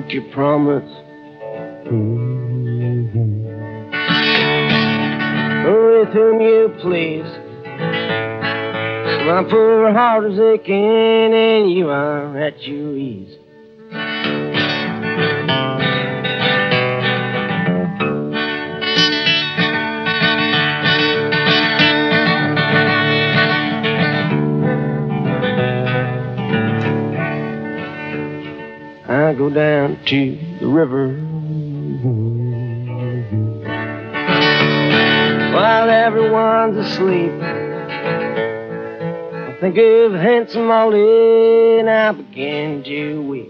broke your promise. Think of handsome Molly and I begin to weep.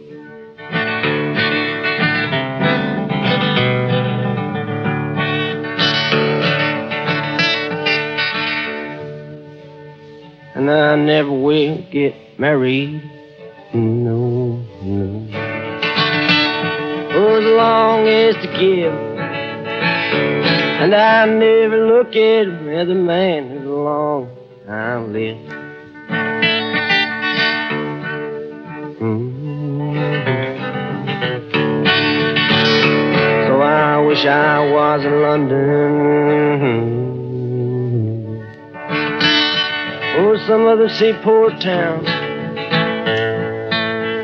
And I never will get married. No, no. For as long as to give. And I never look at another man as long I live. So I wish I was in London or some other seaport town.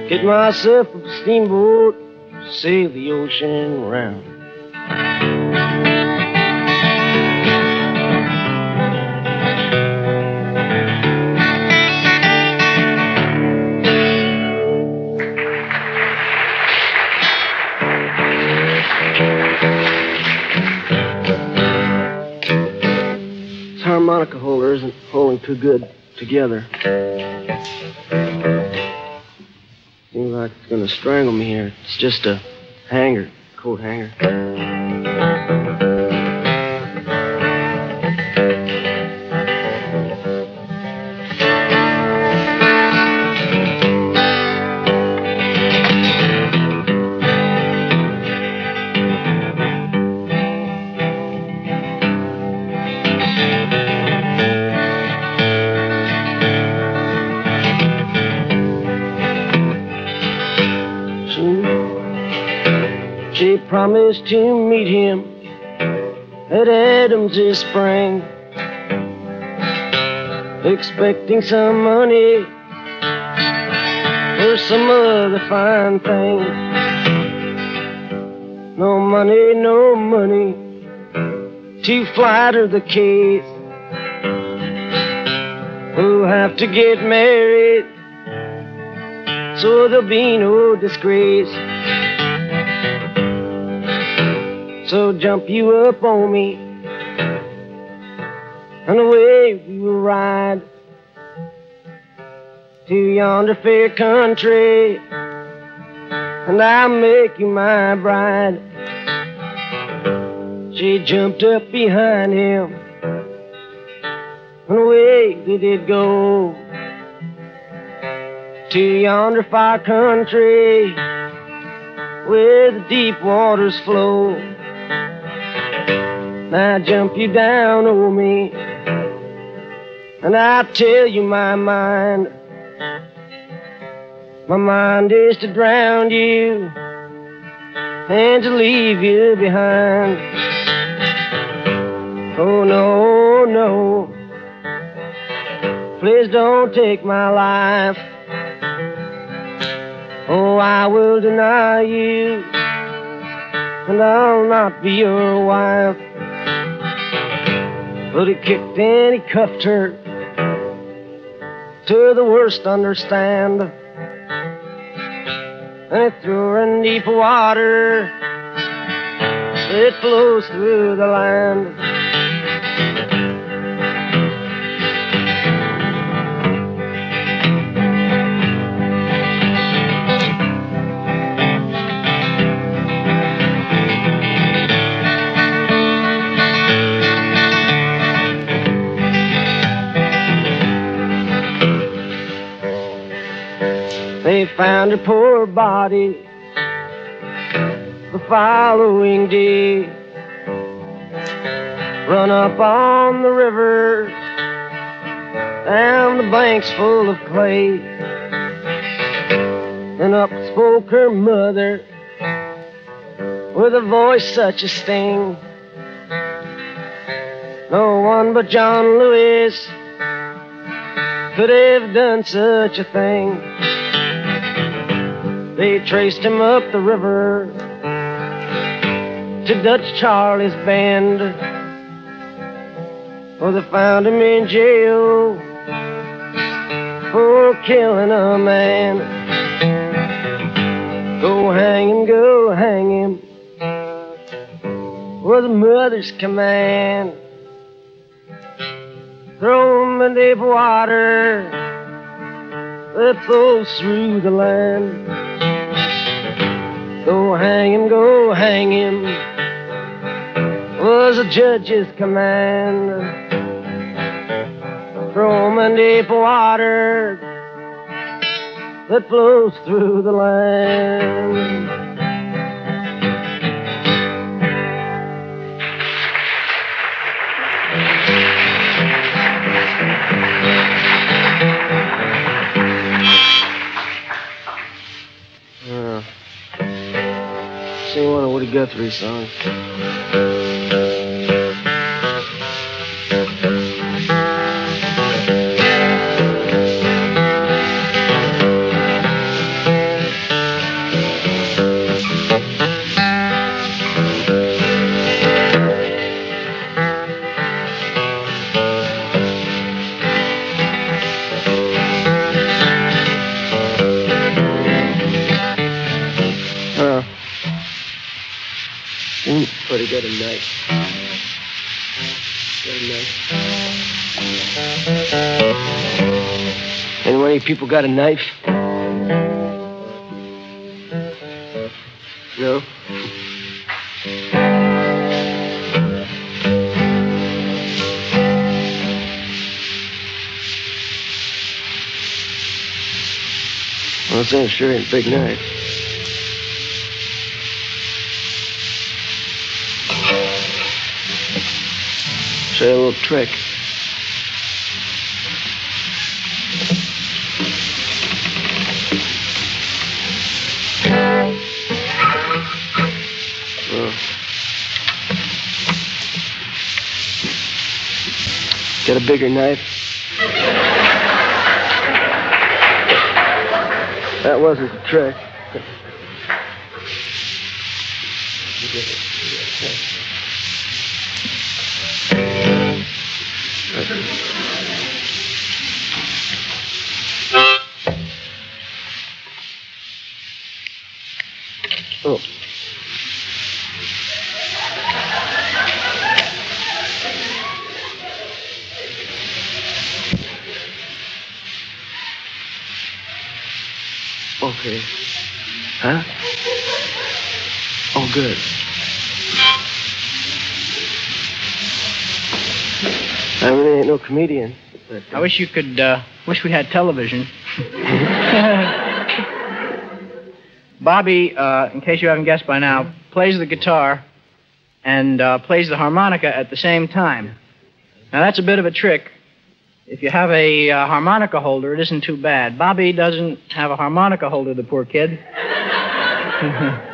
Get myself a steamboat, sail the ocean round. Harmonica holder isn't holding too good together. Seems like it's gonna strangle me here. It's just a hanger, coat hanger. Promised to meet him at Adams this spring, expecting some money or some other fine thing. No money, no money to flatter the case. We'll have to get married so there'll be no disgrace. So jump you up on me, and away we will ride to yonder fair country, and I'll make you my bride. She jumped up behind him, and away they did go to yonder far country where the deep waters flow. Now jump you down on me, and I'll tell you my mind. My mind is to drown you and to leave you behind. Oh no, no. Please don't take my life. Oh, I will deny you, and I'll not be your wife. But he kicked and he cuffed her to the worst understand. And he threw her in deep water. It flows through the land. They found her poor body the following day. Run up on the river, and the banks full of clay. And up spoke her mother with a voice such a sting. No one but John Lewis could have done such a thing. They traced him up the river to Dutch Charlie's band. Oh, they found him in jail for killing a man. Go hang him, go hang him. Was mother's command. Throw him in deep water that flows through the land. Go hang him, go hang him, was a judge's command. Throw him in deep water that flows through the land. Sing one of Woody Guthrie's songs. Anybody got a knife? Got a knife? Anyone, any people got a knife? No? Well, it's a sure ain't a big knife. A little trick. Get a bigger knife. That wasn't the trick. Good. I really ain't no comedian. But, uh, I wish you could, uh, wish we had television. Bobby, uh, in case you haven't guessed by now, plays the guitar and uh, plays the harmonica at the same time. Now, that's a bit of a trick. If you have a uh, harmonica holder, it isn't too bad. Bobby doesn't have a harmonica holder, the poor kid.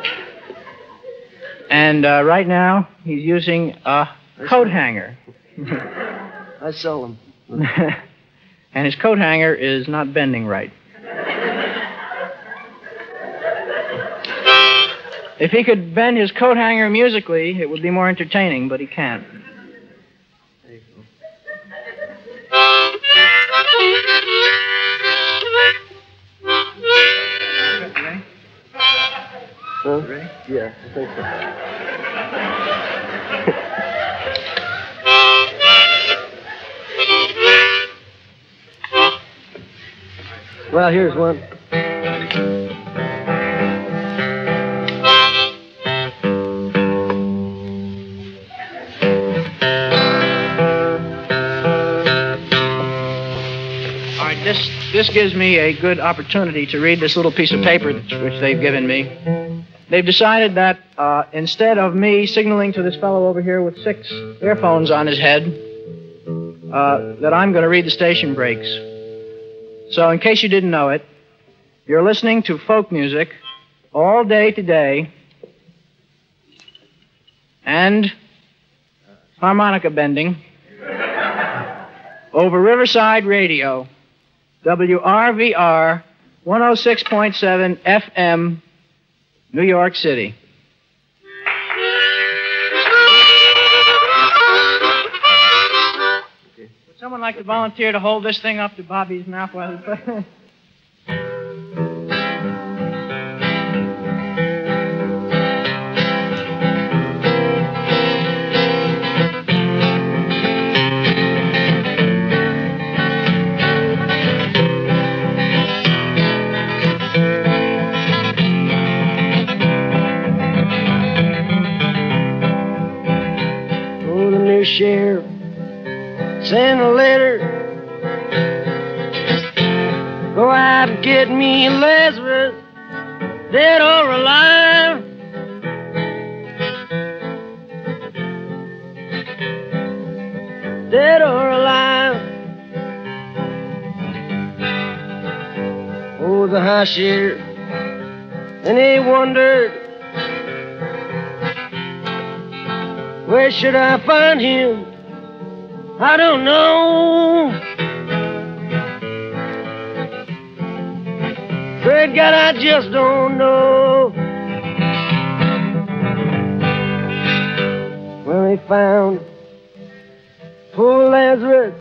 And uh, right now, he's using a coat hanger. I sell them. and his coat hanger is not bending right. If he could bend his coat hanger musically, it would be more entertaining, but he can't. There you Ready? Yeah, I think so. well, here's one. All right, this this gives me a good opportunity to read this little piece of paper which they've given me. They've decided that uh, instead of me signaling to this fellow over here with six earphones on his head, uh, that I'm going to read the station breaks. So, in case you didn't know it, you're listening to folk music all day today and harmonica bending over Riverside Radio. WRVR 106.7 FM, New York City. Would someone like to volunteer to hold this thing up to Bobby's mouth while he? sheriff sent a letter. Go out and get me Lazarus, dead or alive. Dead or alive. Oh, the high sheriff, and he wondered. Where should I find him? I don't know. Great God, I just don't know. Well, they found poor Lazarus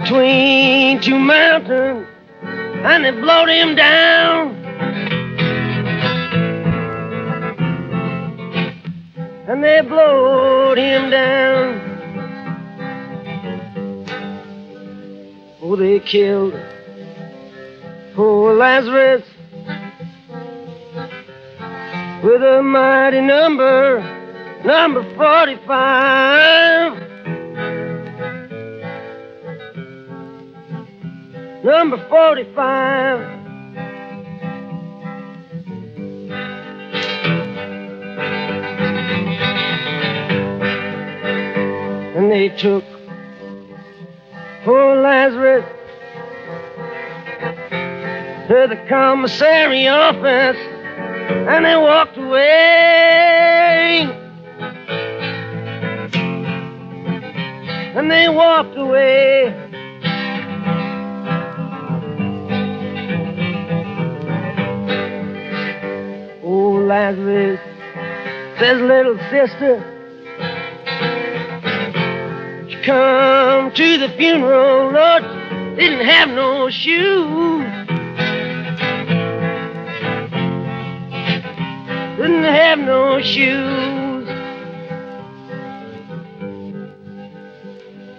between two mountains, and they blowed him down. And they blowed him down. Oh, they killed poor Lazarus with a mighty number, number 45. Number 45. They took poor Lazarus to the commissary office and they walked away. And they walked away. Oh, Lazarus says, little sister, come to the funeral, Lord, didn't have no shoes. Didn't have no shoes.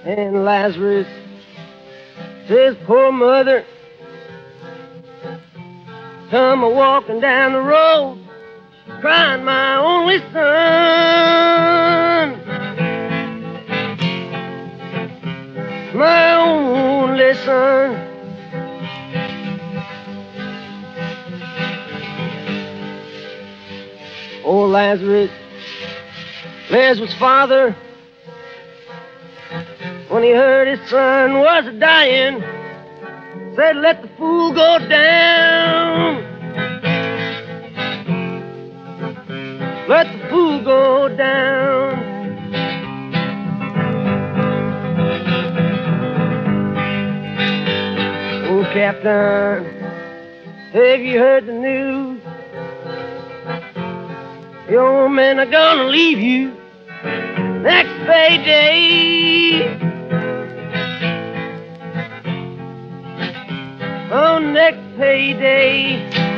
And Lazarus says, poor mother, come a walking down the road, crying my only son. My only son. Oh, Lazarus, Lazarus' father, when he heard his son was dying, said, Let the fool go down. Let the fool go down. Captain, have you heard the news? Your old men are gonna leave you next payday. Oh, next payday.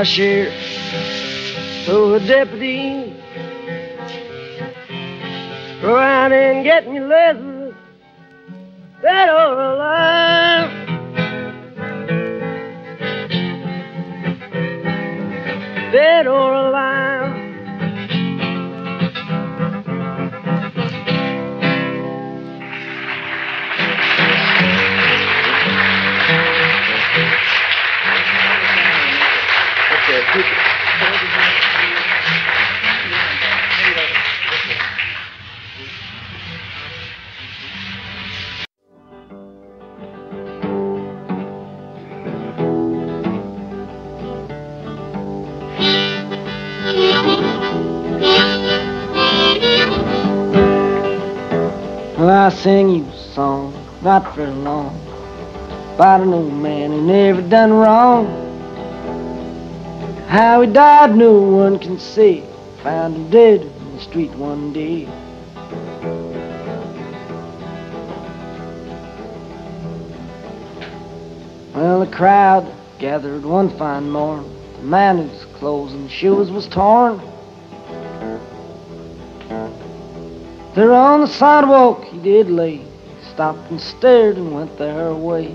The high sheriff the deputy, go out and get me dead or alive. I sing you a song, not for long, about an old man who never done wrong. How he died, no one can say. Found him dead in the street one day. Well, the crowd gathered one fine morn. The man whose clothes and shoes was torn. There on the sidewalk he did lay, stopped and stared and went their way.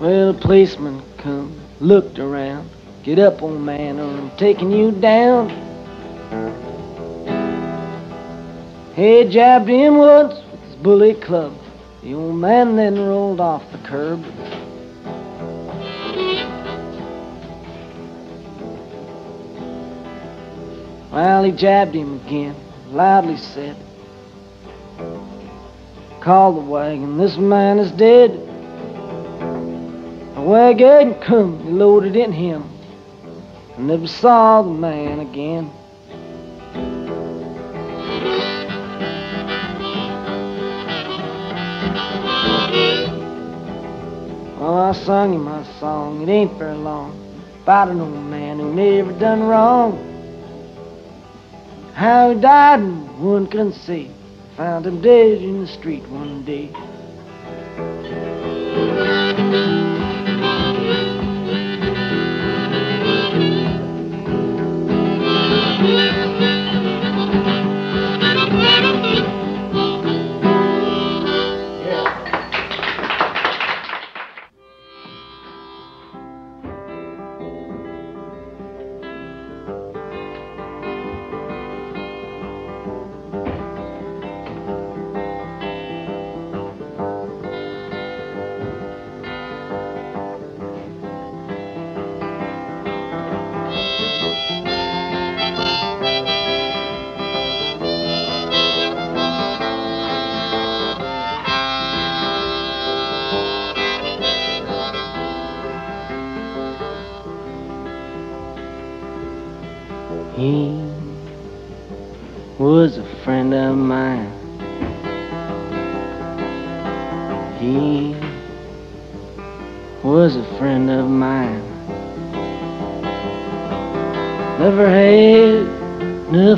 Well, the policeman come, looked around. Get up, old man, or I'm taking you down. He jabbed him once with his bully club. The old man then rolled off the curb. Well, he jabbed him again, loudly said, Call the wagon, this man is dead. The wagon come, he loaded in him. I never saw the man again. Well, I sung him my song, it ain't very long, about an old man who never done wrong. How he died, one couldn't say. Found him dead in the street one day.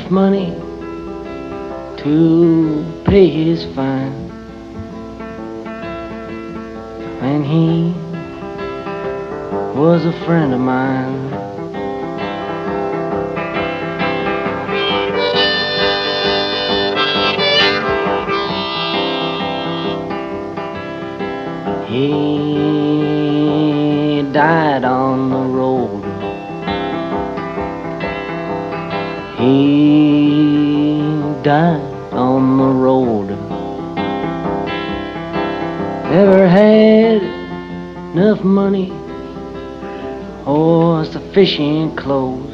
Money sufficient clothes.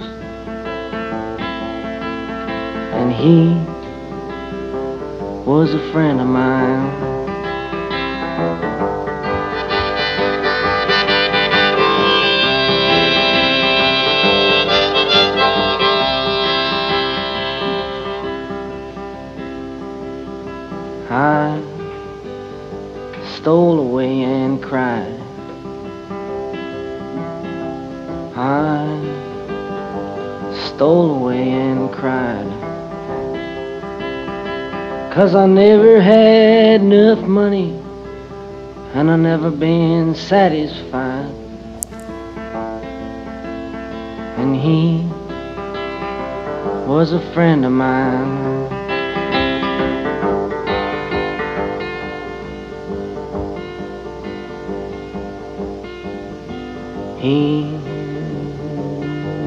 Cause I never had enough money and I never been satisfied. And he was a friend of mine. He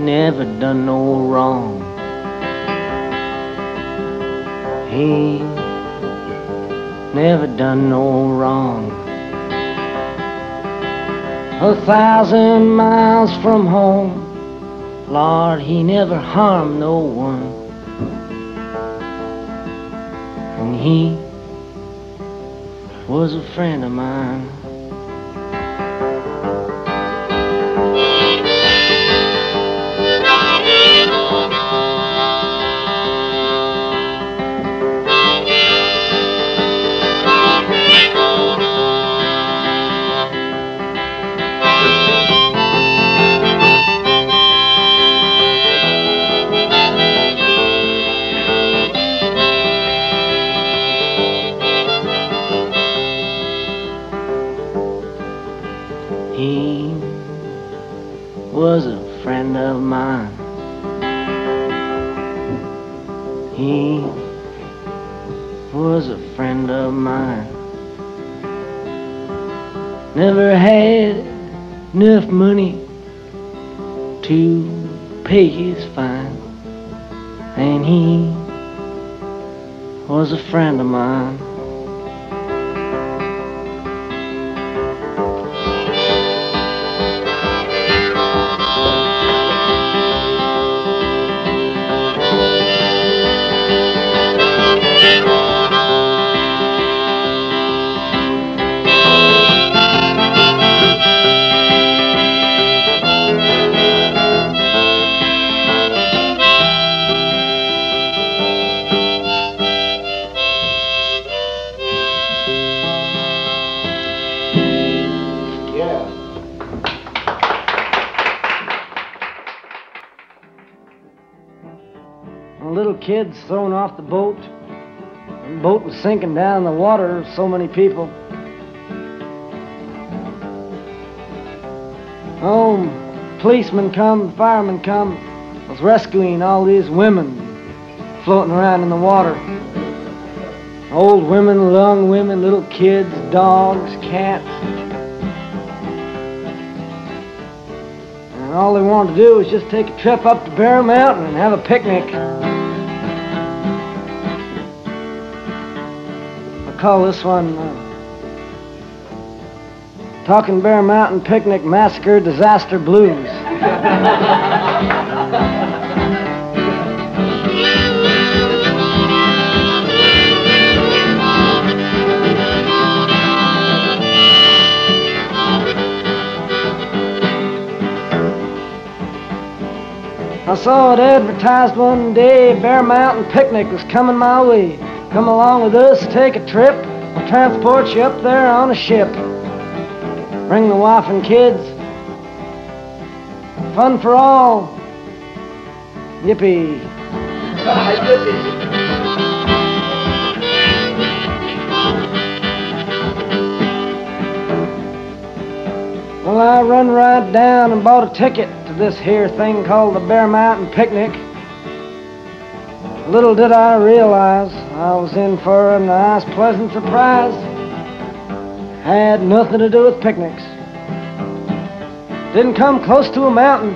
never done no wrong. He never done no wrong. A thousand miles from home, Lord, he never harmed no one. And he was a friend of mine. Thrown off the boat. The boat was sinking down in the water, so many people. Oh, policemen come, firemen come, was rescuing all these women floating around in the water. Old women, young women, little kids, dogs, cats. And all they wanted to do was just take a trip up to Bear Mountain and have a picnic. Call this one uh, Talking Bear Mountain Picnic Massacre Disaster Blues. I saw it advertised one day, Bear Mountain Picnic was coming my way. Come along with us, take a trip. We'll transport you up there on a ship. Bring the wife and kids. Fun for all. Yippee. Well, I run right down and bought a ticket to this here thing called the Bear Mountain Picnic. Little did I realize I was in for a nice, pleasant surprise. Had nothing to do with picnics. Didn't come close to a mountain.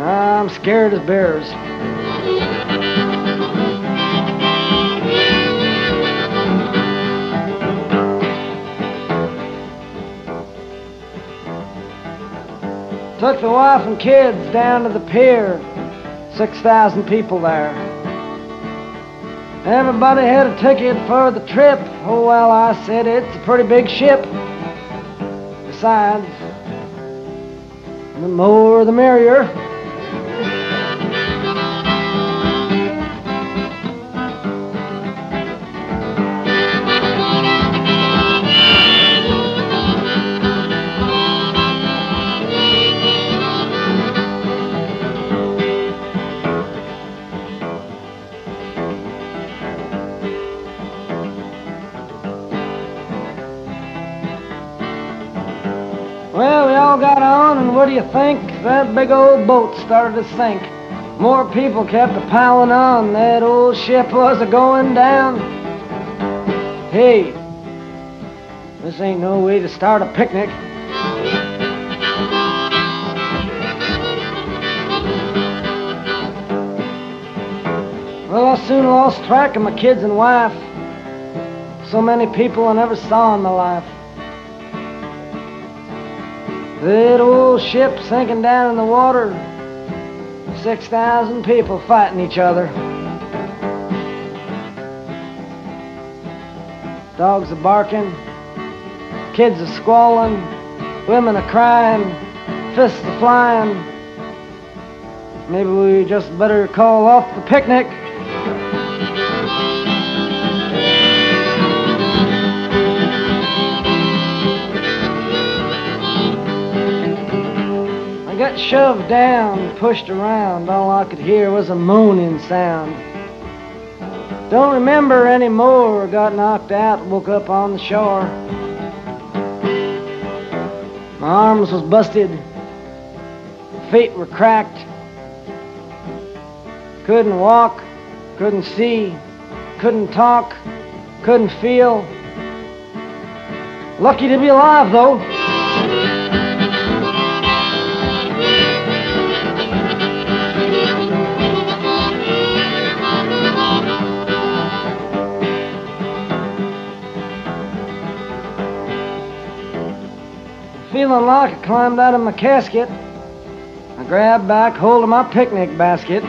I'm scared as bears. Took the wife and kids down to the pier. 6,000 people there. Everybody had a ticket for the trip. Oh, well, I said it's a pretty big ship. Besides, the more the merrier. On, and what do you think? That big old boat started to sink. More people kept a piling on. That old ship was a going down. Hey, this ain't no way to start a picnic. Well, I soon lost track of my kids and wife. So many people I never saw in my life. That old ship sinking down in the water. 6,000 people fighting each other. Dogs are barking. Kids are squalling. Women are crying. Fists are flying. Maybe we just better call off the picnic. Got shoved down, pushed around. All I could hear was a moaning sound. Don't remember anymore. Got knocked out, woke up on the shore. My arms was busted. Feet were cracked. Couldn't walk, couldn't see, couldn't talk, couldn't feel. Lucky to be alive, though. Feeling like I climbed out of my casket. I grabbed back hold of my picnic basket.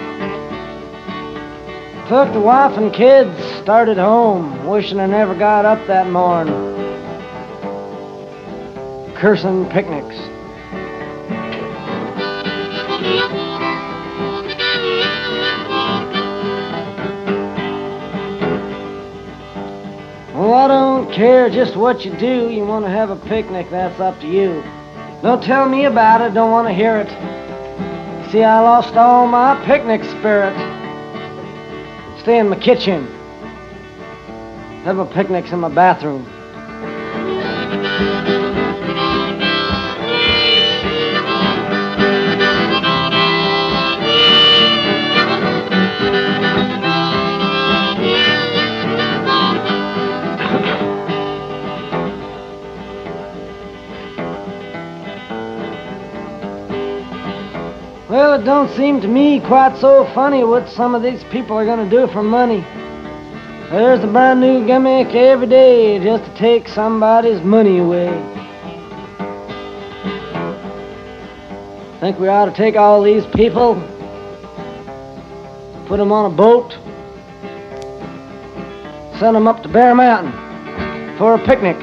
Took the wife and kids, started home, wishing I never got up that morn. Cursing picnics. I don't care just what you do. You want to have a picnic, that's up to you. Don't tell me about it, don't want to hear it. See, I lost all my picnic spirit. Stay in my kitchen. Have my picnics in my bathroom. Well, it don't seem to me quite so funny what some of these people are going to do for money. There's a brand new gimmick every day just to take somebody's money away. Think we ought to take all these people, put them on a boat, send them up to Bear Mountain for a picnic.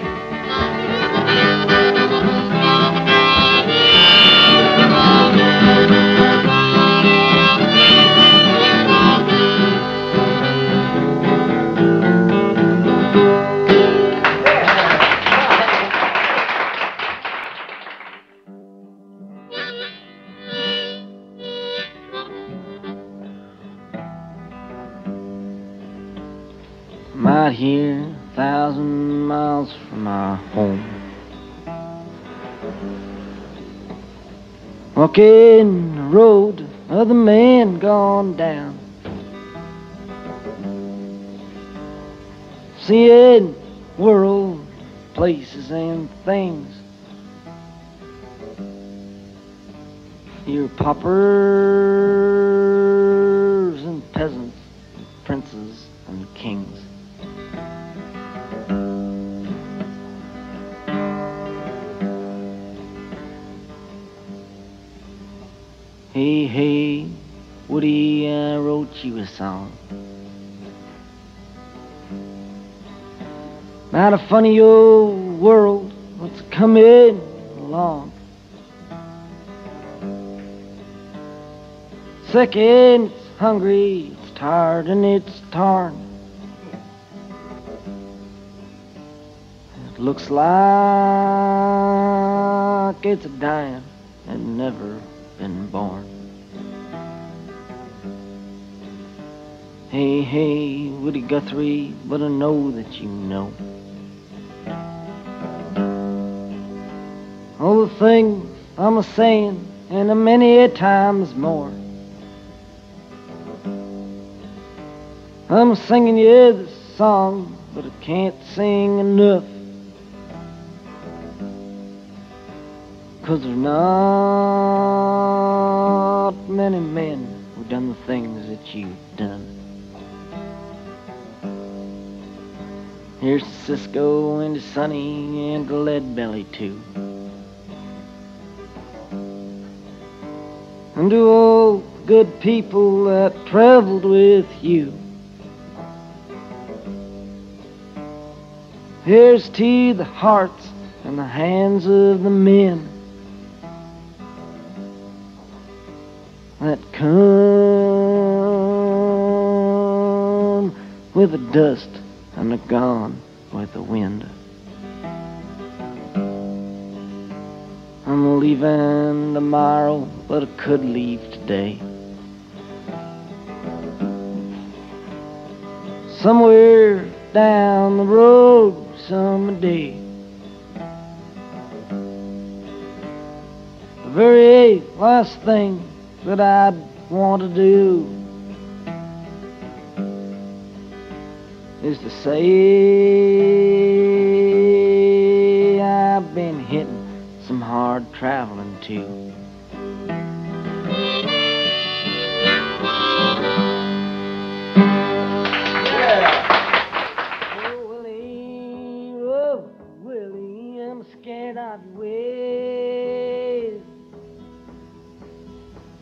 Here, a thousand miles from my home. Walking the road of the man gone down. Seeing world, places, and things. Your paupers and peasants, princes and kings. Hey, hey, Woody, I uh, wrote you a song. Not a funny old world what's coming along. Sick and it's hungry, it's tired and it's torn. It looks like it's dying and never been born. Hey, hey, Woody Guthrie, but I know that you know. All the things I'm a saying, and a many a times more. I'm singing you this song, but I can't sing enough. Cause there's not many men who've done the things that you've done. Here's to Cisco and to Sonny and Lead Belly too. And to all good people that traveled with you. Here's to the hearts and the hands of the men that come with the dust and are gone with the wind. I'm leaving tomorrow, but I could leave today. Somewhere down the road someday. The very last thing that I'd want to do is to say I've been hitting some hard traveling too. Oh, Willie, oh, Willie, I'm scared I'd wait.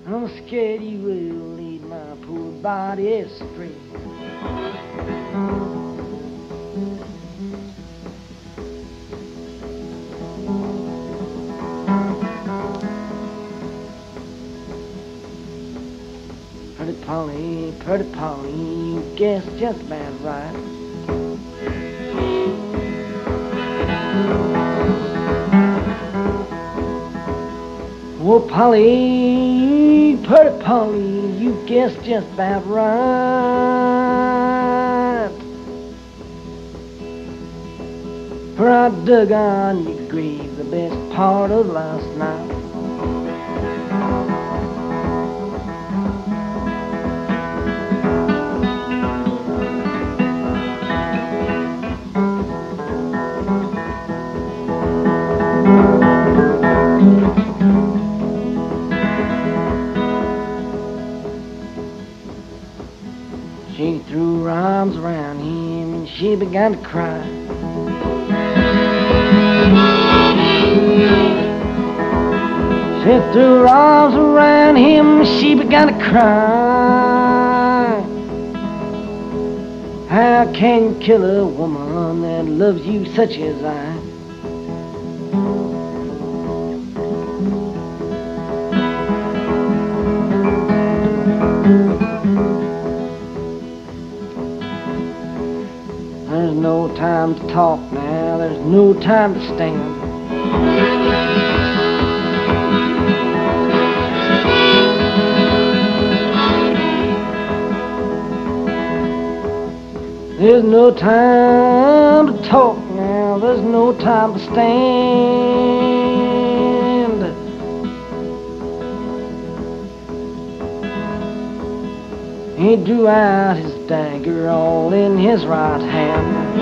I'm scared you will lead my poor body astray. You guessed just about right. Well, Polly, pretty Polly, you guessed just about right. For I dug on your grave the best part of last night. Began to cry. She threw her arms around him she began to cry. How can you kill a woman that loves you such as I? Talk now, there's no time to stand. There's no time to talk now, there's no time to stand. He drew out his dagger all in his right hand.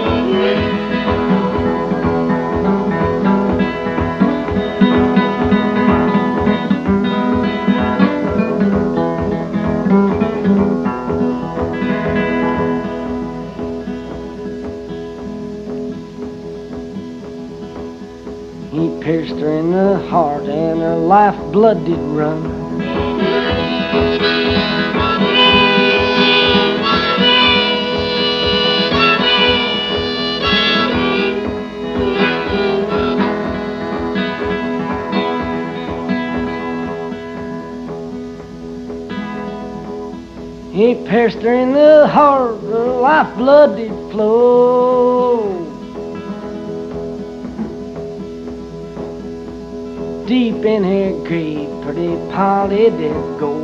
He pierced her in the heart and her life blood did run. He pierced her in the heart, her life blood did flow. Deep in her grave, pretty Polly did go.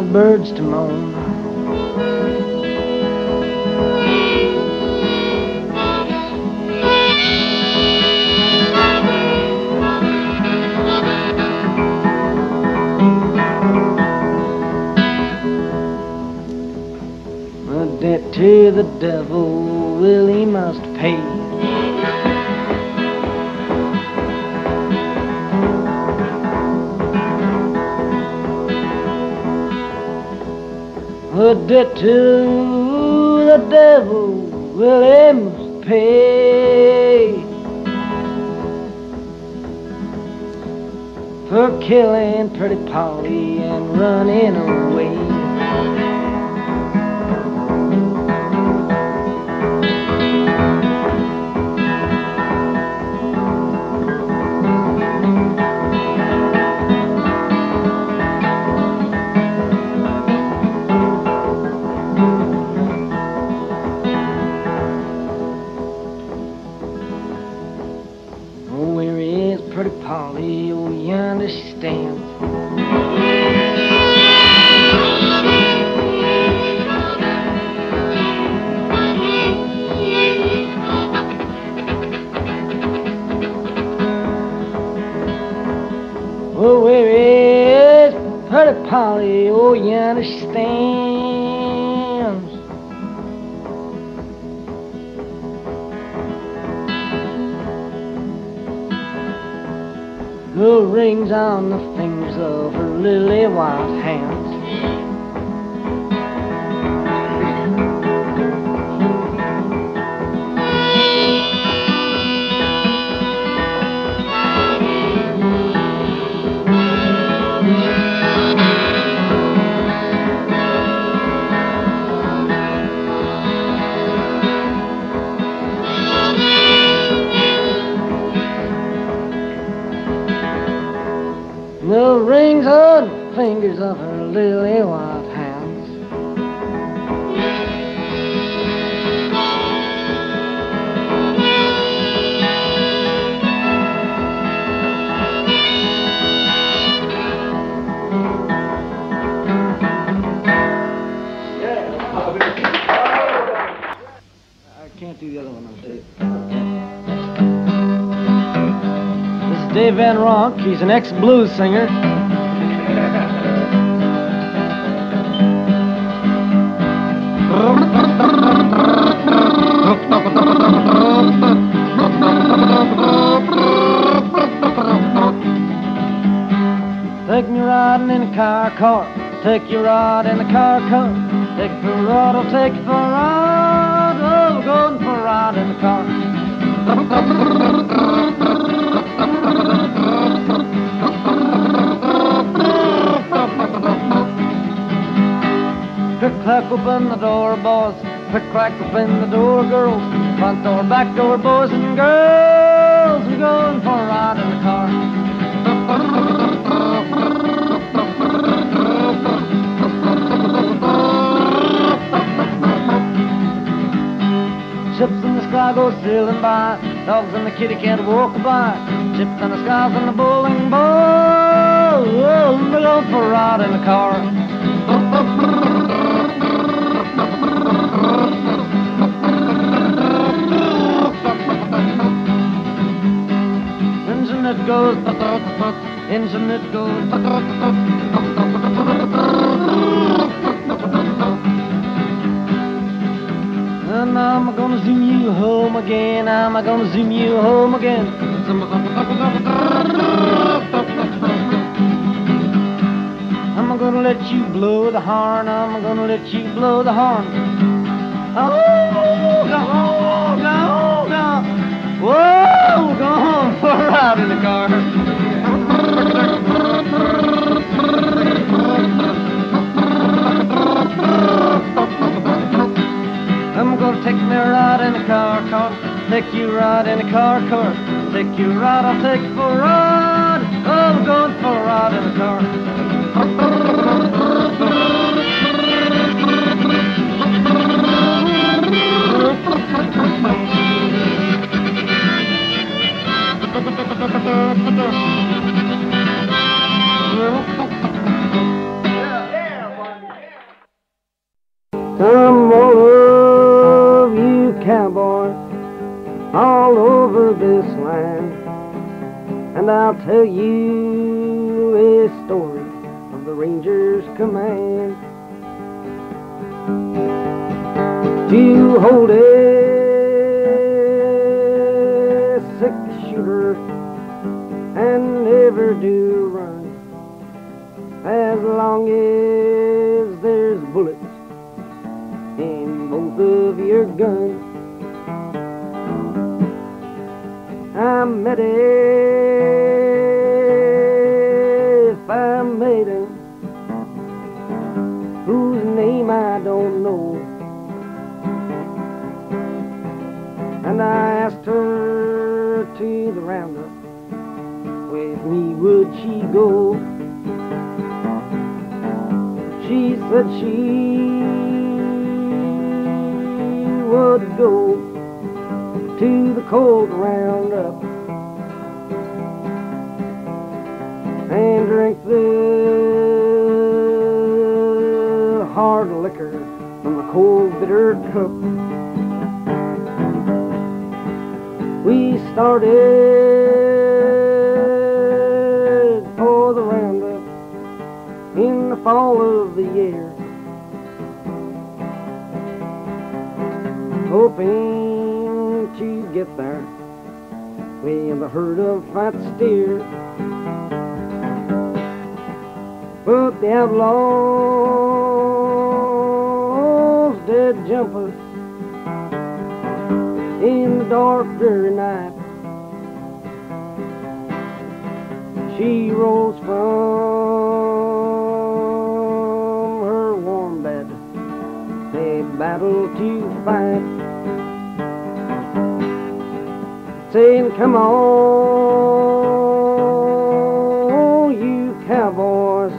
Wild birds to moan. Van Ronk. He's an ex-blues singer. Take me riding in a car, car. Take you ride in a car, car. Take for a I'll take for. Oh, we're going for a ride in the car. Clack open the door, boys. Click clack open the door, girls. Front door, back door, boys and girls. We're going for a ride in the car. Ships in the sky go sailing by. Dogs and the kitty cat walk by. Chips and the skies and the bowling ball. We're going for a ride in the car. Goes, engine goes. And I'm gonna zoom you home again. I'm gonna zoom you home again. I'm gonna let you blow the horn. I'm gonna let you blow the horn. Oh, I'm gonna take me a ride in the car, car. Take you ride in the car, car. Take you ride, I'll take you for a ride. I'm going for a ride in the car. Come all of you cowboys all over this land, and I'll tell you a story of the Rangers' command. To hold a fall of the year. hoping to get there with a herd of fat steer. But the outlaws did jump us in the dark, dreary night. She rose from battle to fight saying, Come on, you cowboys,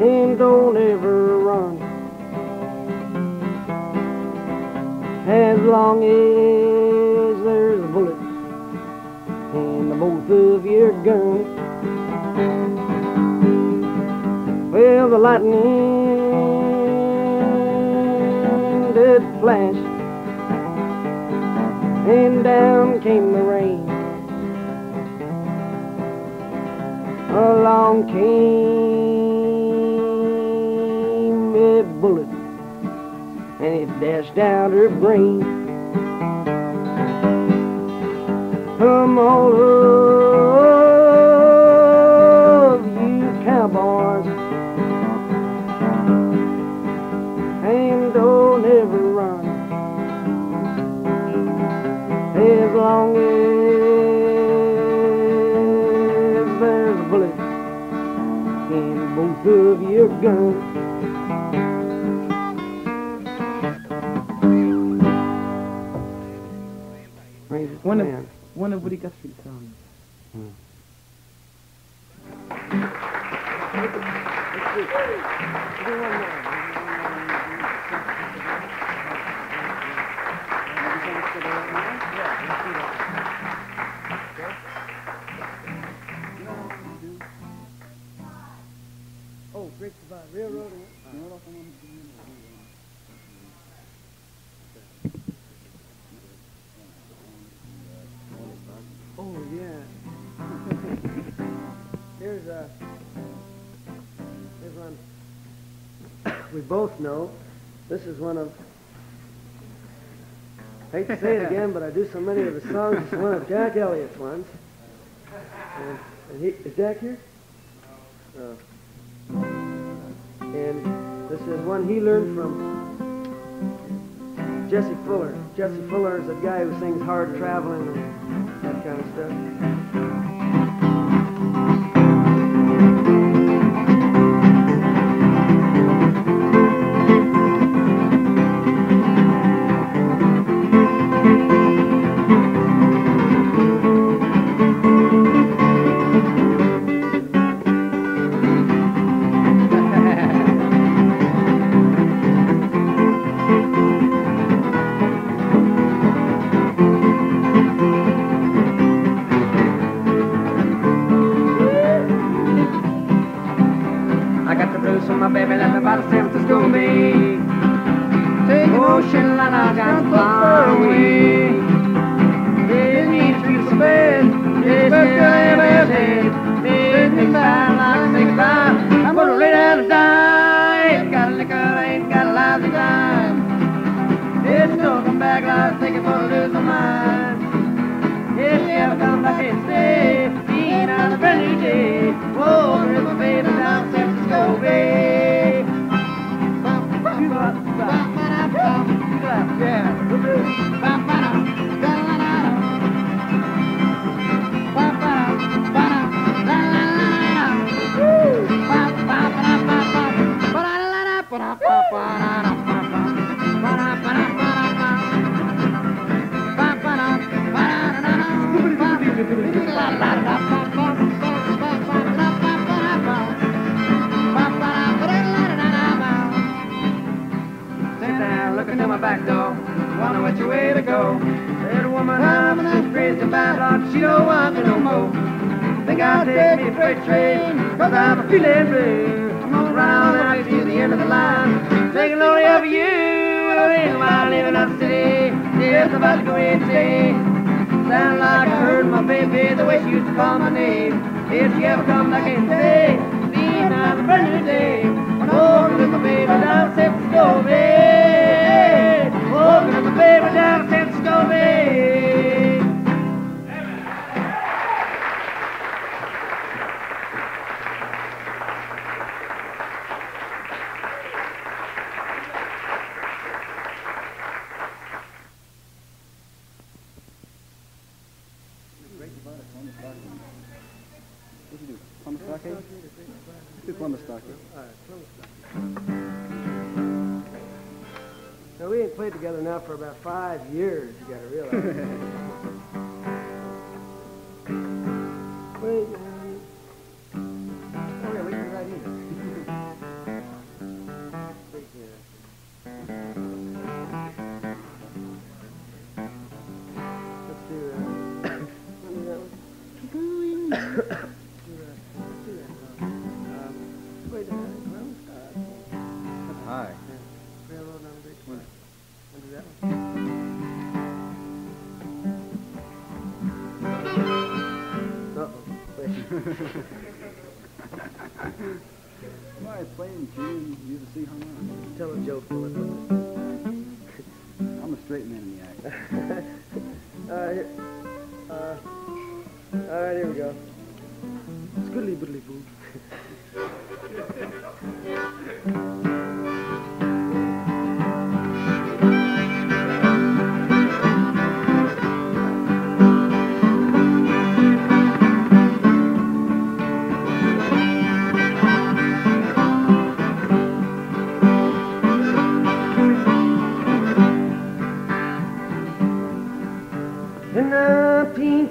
and don't ever run. As long as there's bullets in the both of your guns. Well, the lightning flash and down came the rain. Along came a bullet, and it dashed out her brain. Come all your. Rangers One of, one of Woody Guthrie's songs. from Oh, yeah. here's a... One we both know. This is one of... I hate to say it again, but I do so many of his songs. It's one of Jack Elliott's ones. And, and he, is Jack here? No. Uh, and this is one he learned from Jesse Fuller. Jesse Fuller is a guy who sings hard traveling and that kind of stuff.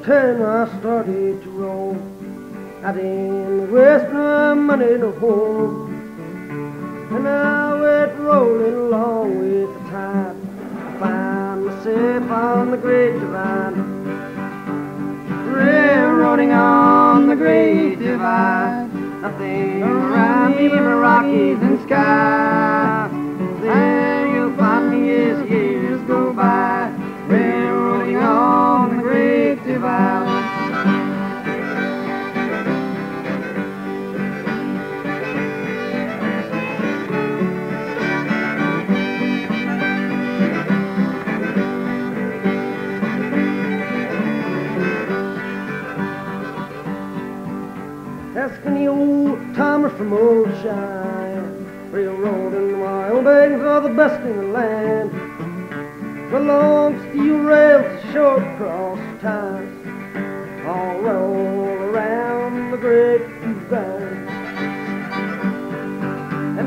ten I started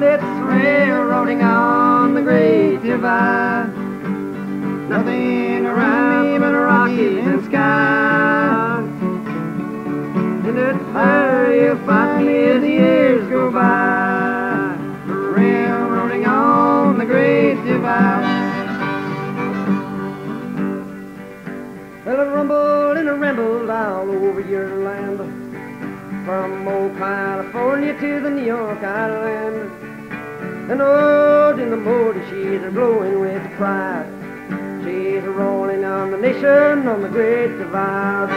And it's railroading on the great divide. Nothing around me but rocky and sky. And it's where you find me as the years go by. Railroading on the great divide. Well, it rumbled and it rambled all over your land. From old California to the New York Island. And out in the motor she's a glowing with pride. She's a rolling on the nation on the great divide.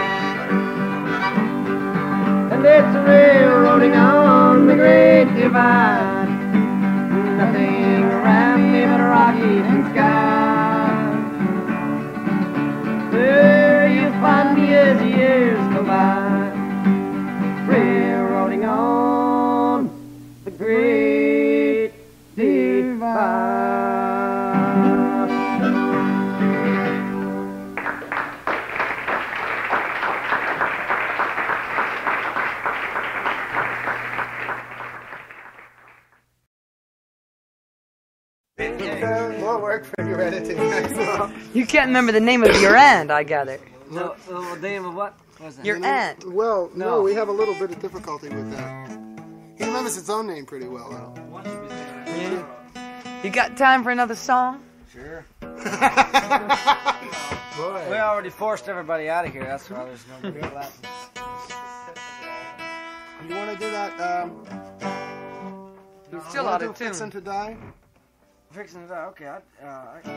And it's a railroading on the great divide. Nothing around me but rocky and sky. There you find me as years go by. You can't remember the name of your end, I gather. No, the name of what was it? Your end. Well, no. No. we have a little bit of difficulty with that. He remembers his own name pretty well, though. You, you got time for another song? Sure. Boy. We already forced everybody out of here. That's why there's no more left. You want to do that? Um, He's still wanna out of Fixin' tune. to die. Fixing to die. Okay. I, uh, I,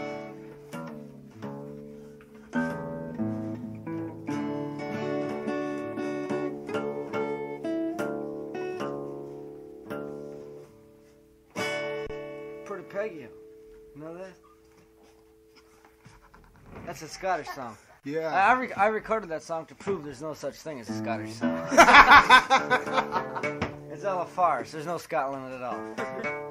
Pretty Peggy. You know that? That's a Scottish song. I, Yeah. I, re- I recorded that song to prove there's no such thing as a Scottish song. it's all a farce. There's no Scotland at all.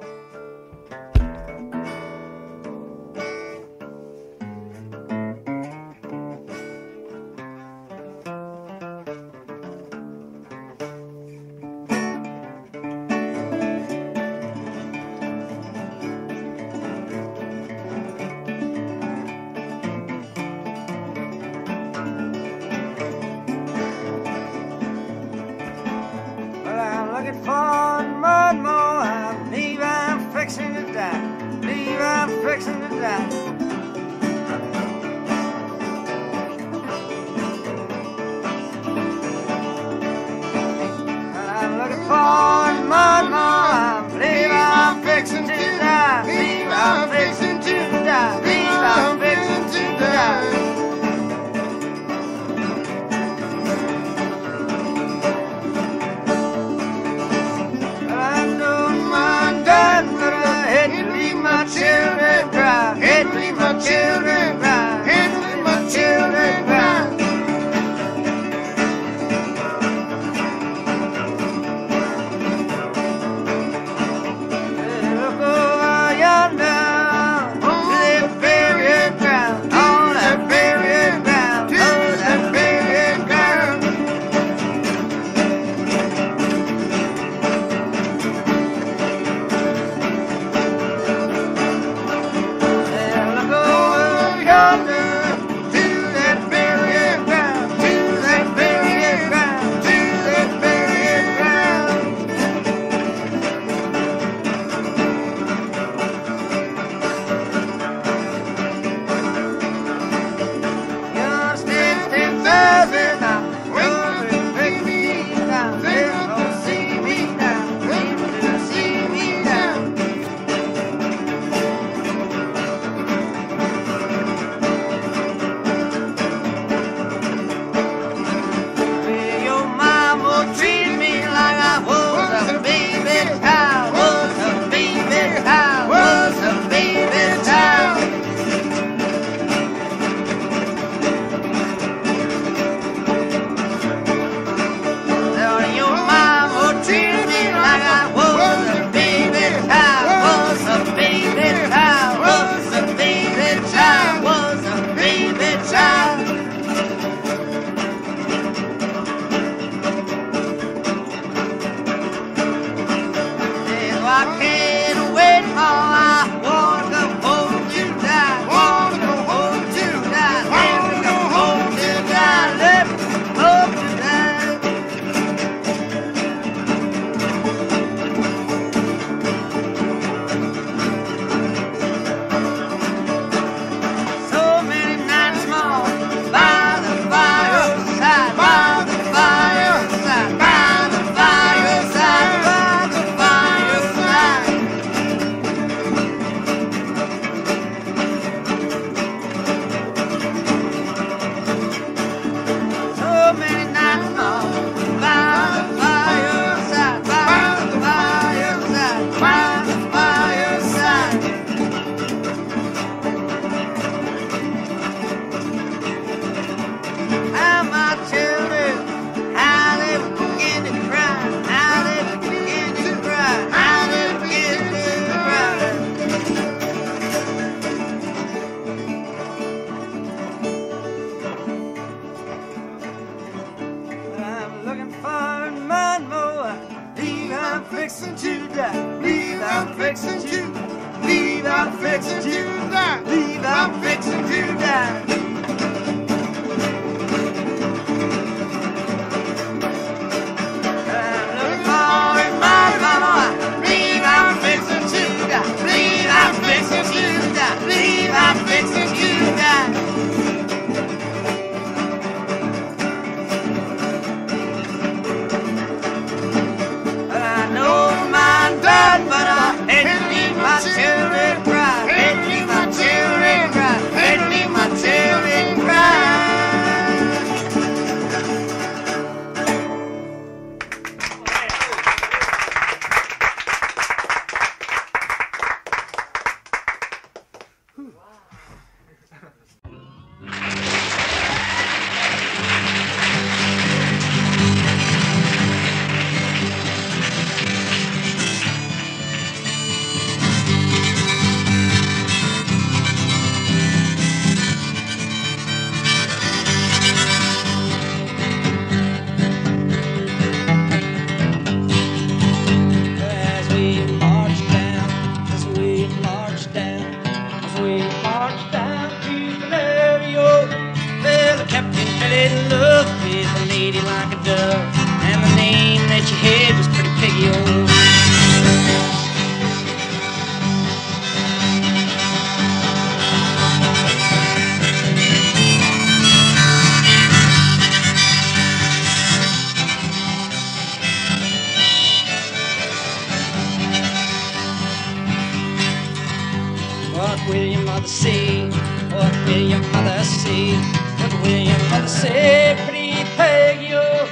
Say, pretty Peggy? oh?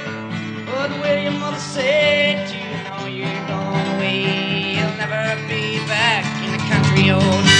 What will your mother say to you know you're gone away? You'll never be back in the country, oh.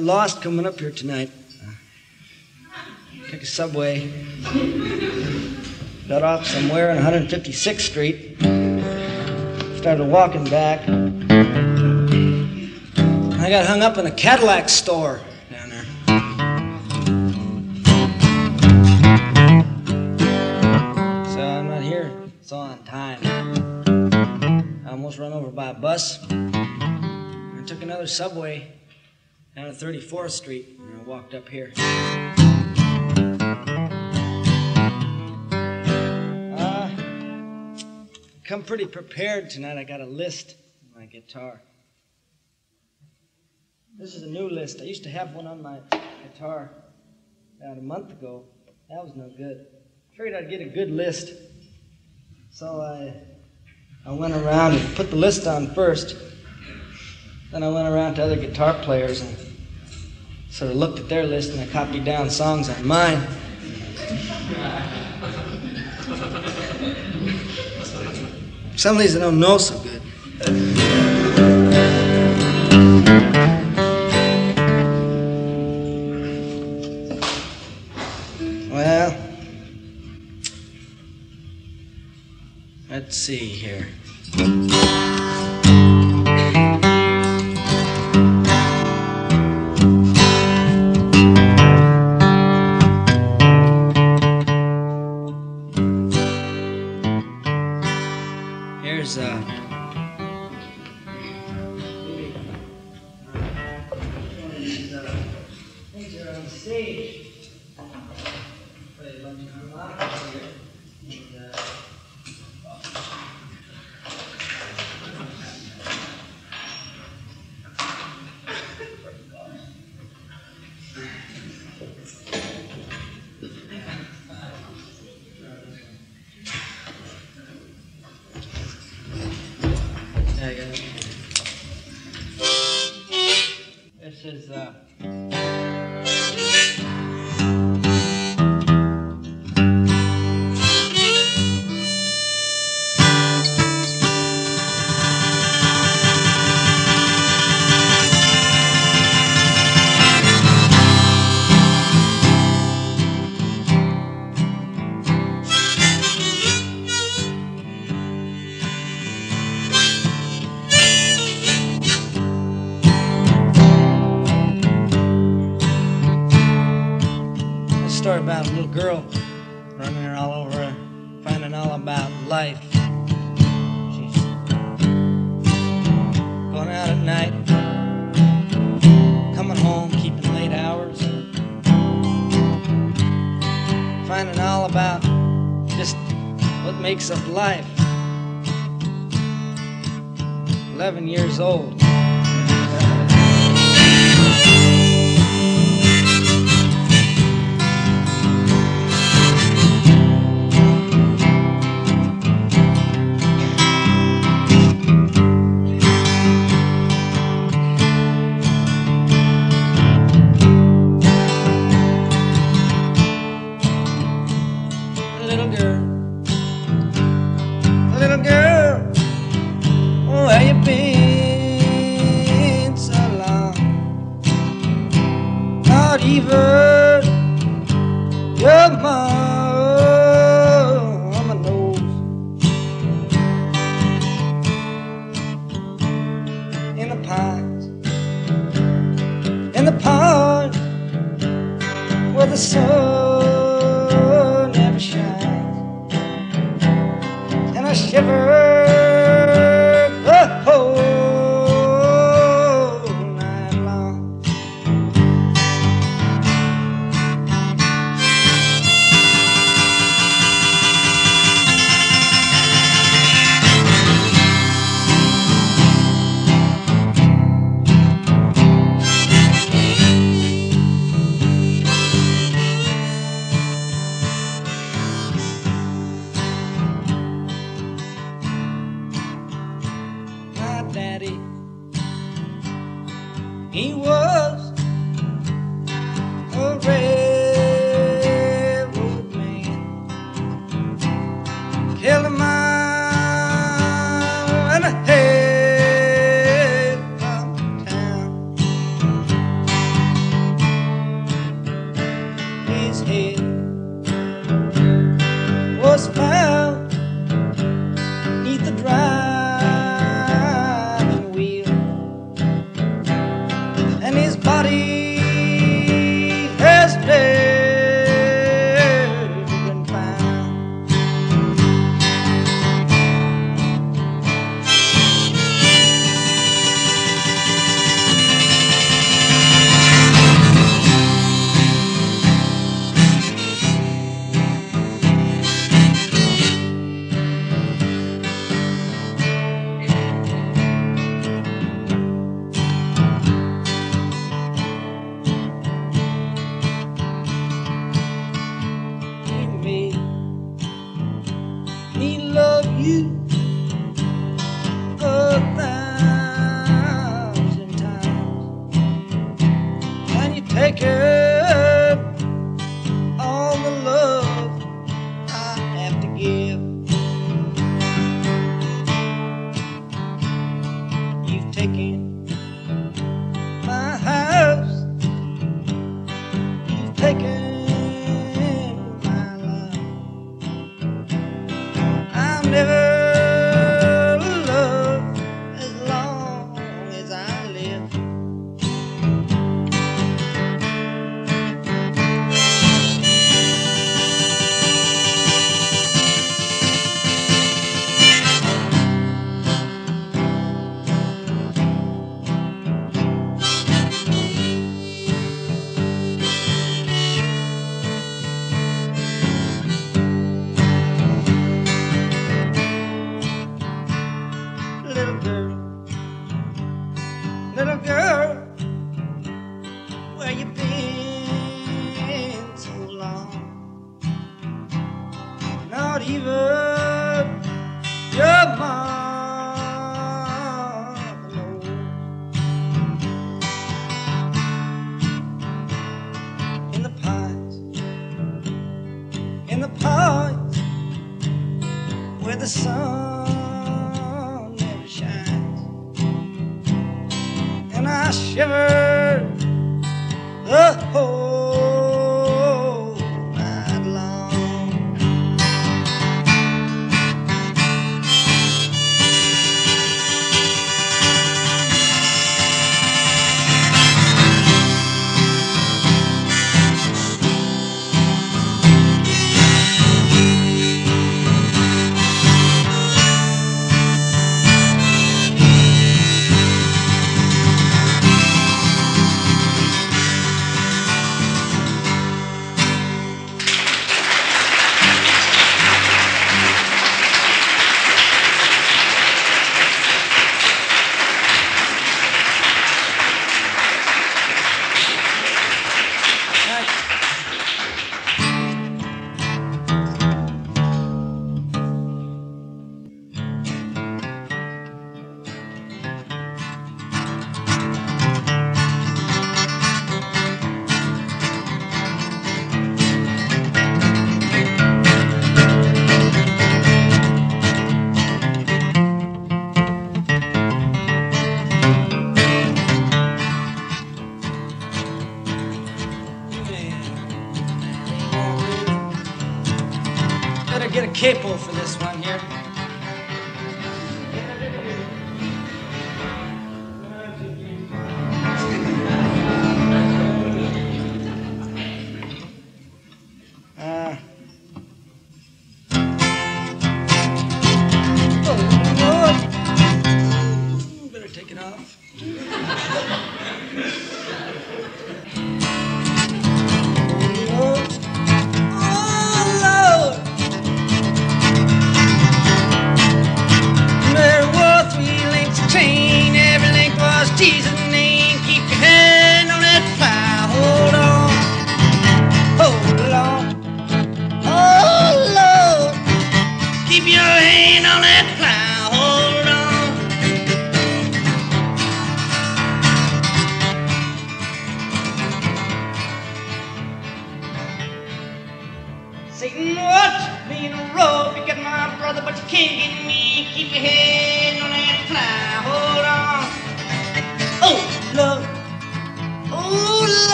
Lost coming up here tonight. Took a subway. Got off somewhere on 156th Street. Started walking back. I got hung up in a Cadillac store down there. So I'm not here. It's on time. I almost run over by a bus. I took another subway 34th Street and I walked up here. Uh, come pretty prepared tonight. I got a list on my guitar. This is a new list. I used to have one on my guitar about a month ago. That was no good. I Figured I'd get a good list. So I I went around and put the list on first. Then I went around to other guitar players and Sort of looked at their list and I copied down songs on mine. Some of these I don't know so good. Well, let's see here.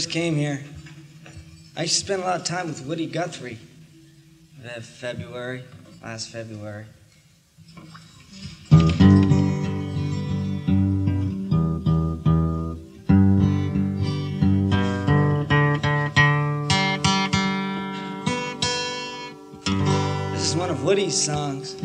First came here, I spent a lot of time with Woody Guthrie. That February, last February. This is one of Woody's songs.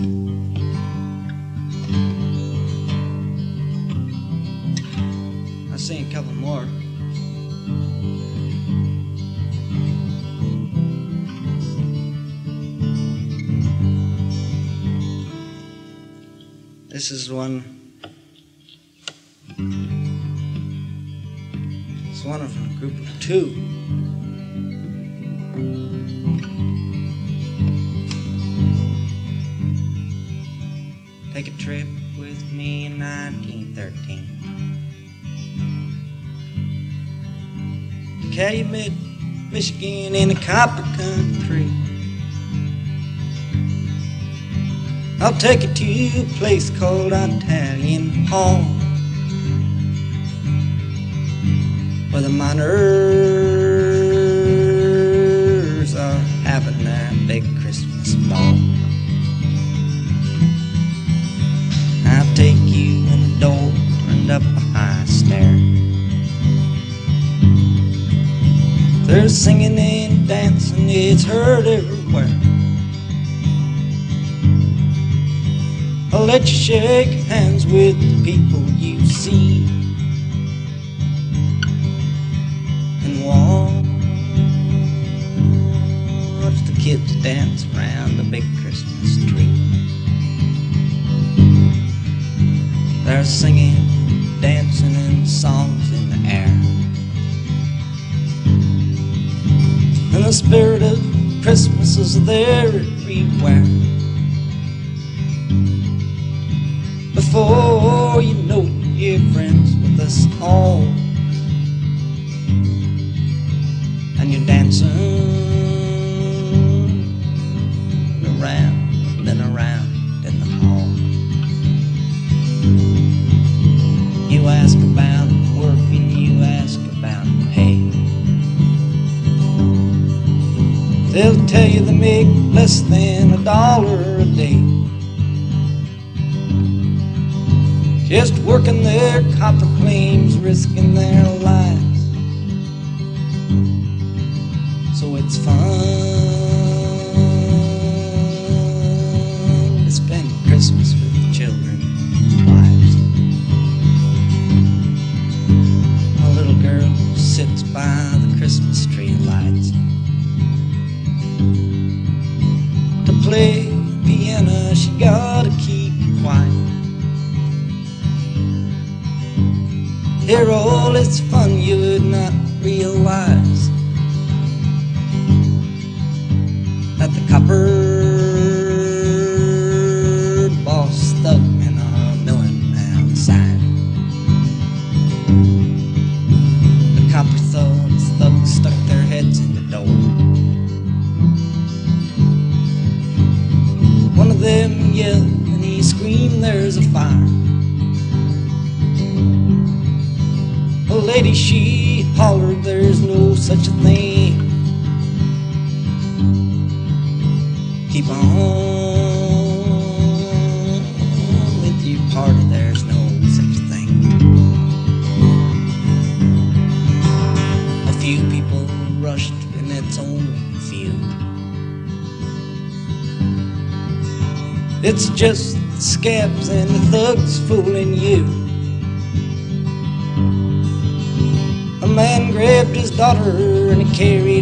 This is one. It's one of a group of two. Take a trip with me in 1913. Calumet, Michigan, in the copper country. I'll take you to a place called Italian Hall, where the miners are having their big Christmas ball. I'll take you in the door and up a high stair. There's singing and dancing, it's heard everywhere. Let you shake hands with the people you see and watch the kids dance around the big Christmas tree. They're singing, dancing, and songs in the air. And the spirit of Christmas is there everywhere. Before you know you're friends with us all. And you're dancing around and around in the hall. You ask about work and you ask about pay. They'll tell you they make less than a dollar a day. Just working their copper claims, risking their lives. carry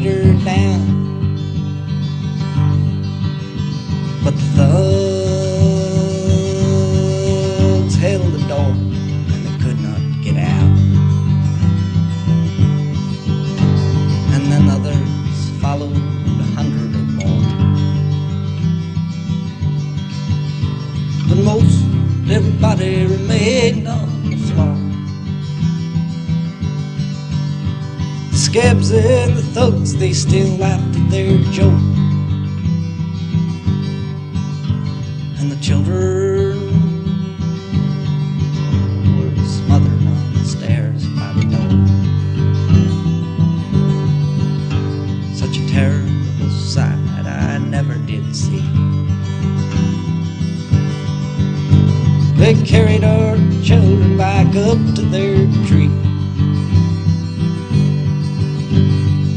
carried our children back up to their tree.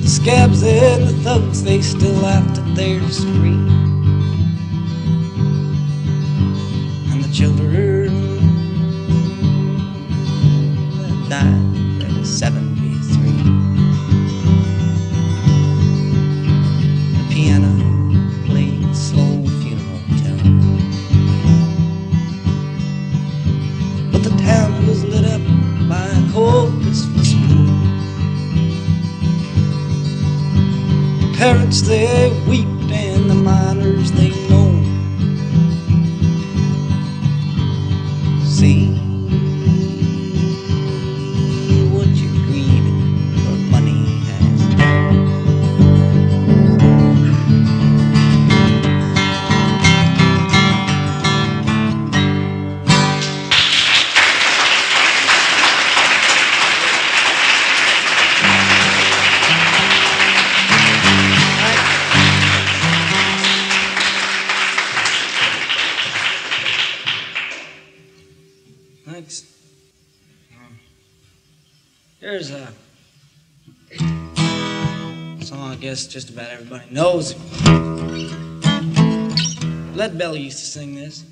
The scabs and the thugs, they still laughed at their spree. just about everybody knows. Leadbelly used to sing this.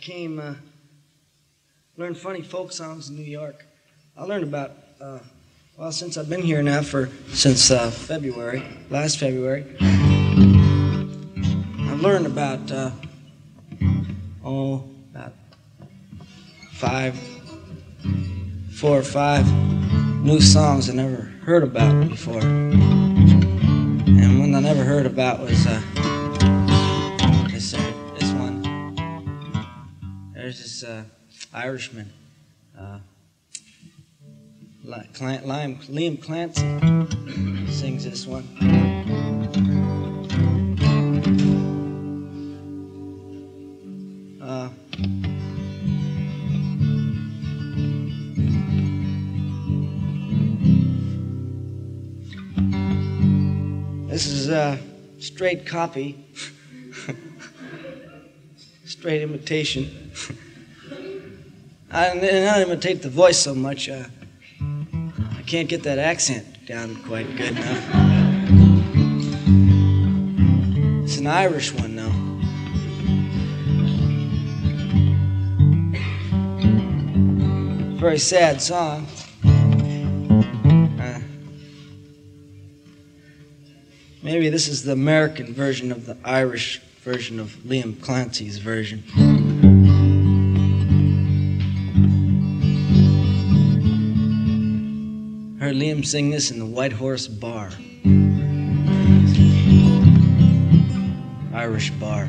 Came, uh, learned funny folk songs in New York. I learned about, uh, well, since I've been here now for, since uh, February, last February, I learned about, uh, oh, about five, four or five new songs I never heard about before. And one I never heard about was uh, There's this uh, Irishman, uh, Liam Clancy, sings this one. Uh, This is a straight copy, straight imitation. I I don't imitate the voice so much. Uh, I can't get that accent down quite good enough. It's an Irish one, though. Very sad song. Uh, Maybe this is the American version of the Irish version of Liam Clancy's version. Liam sing this in the White Horse Bar. Irish bar.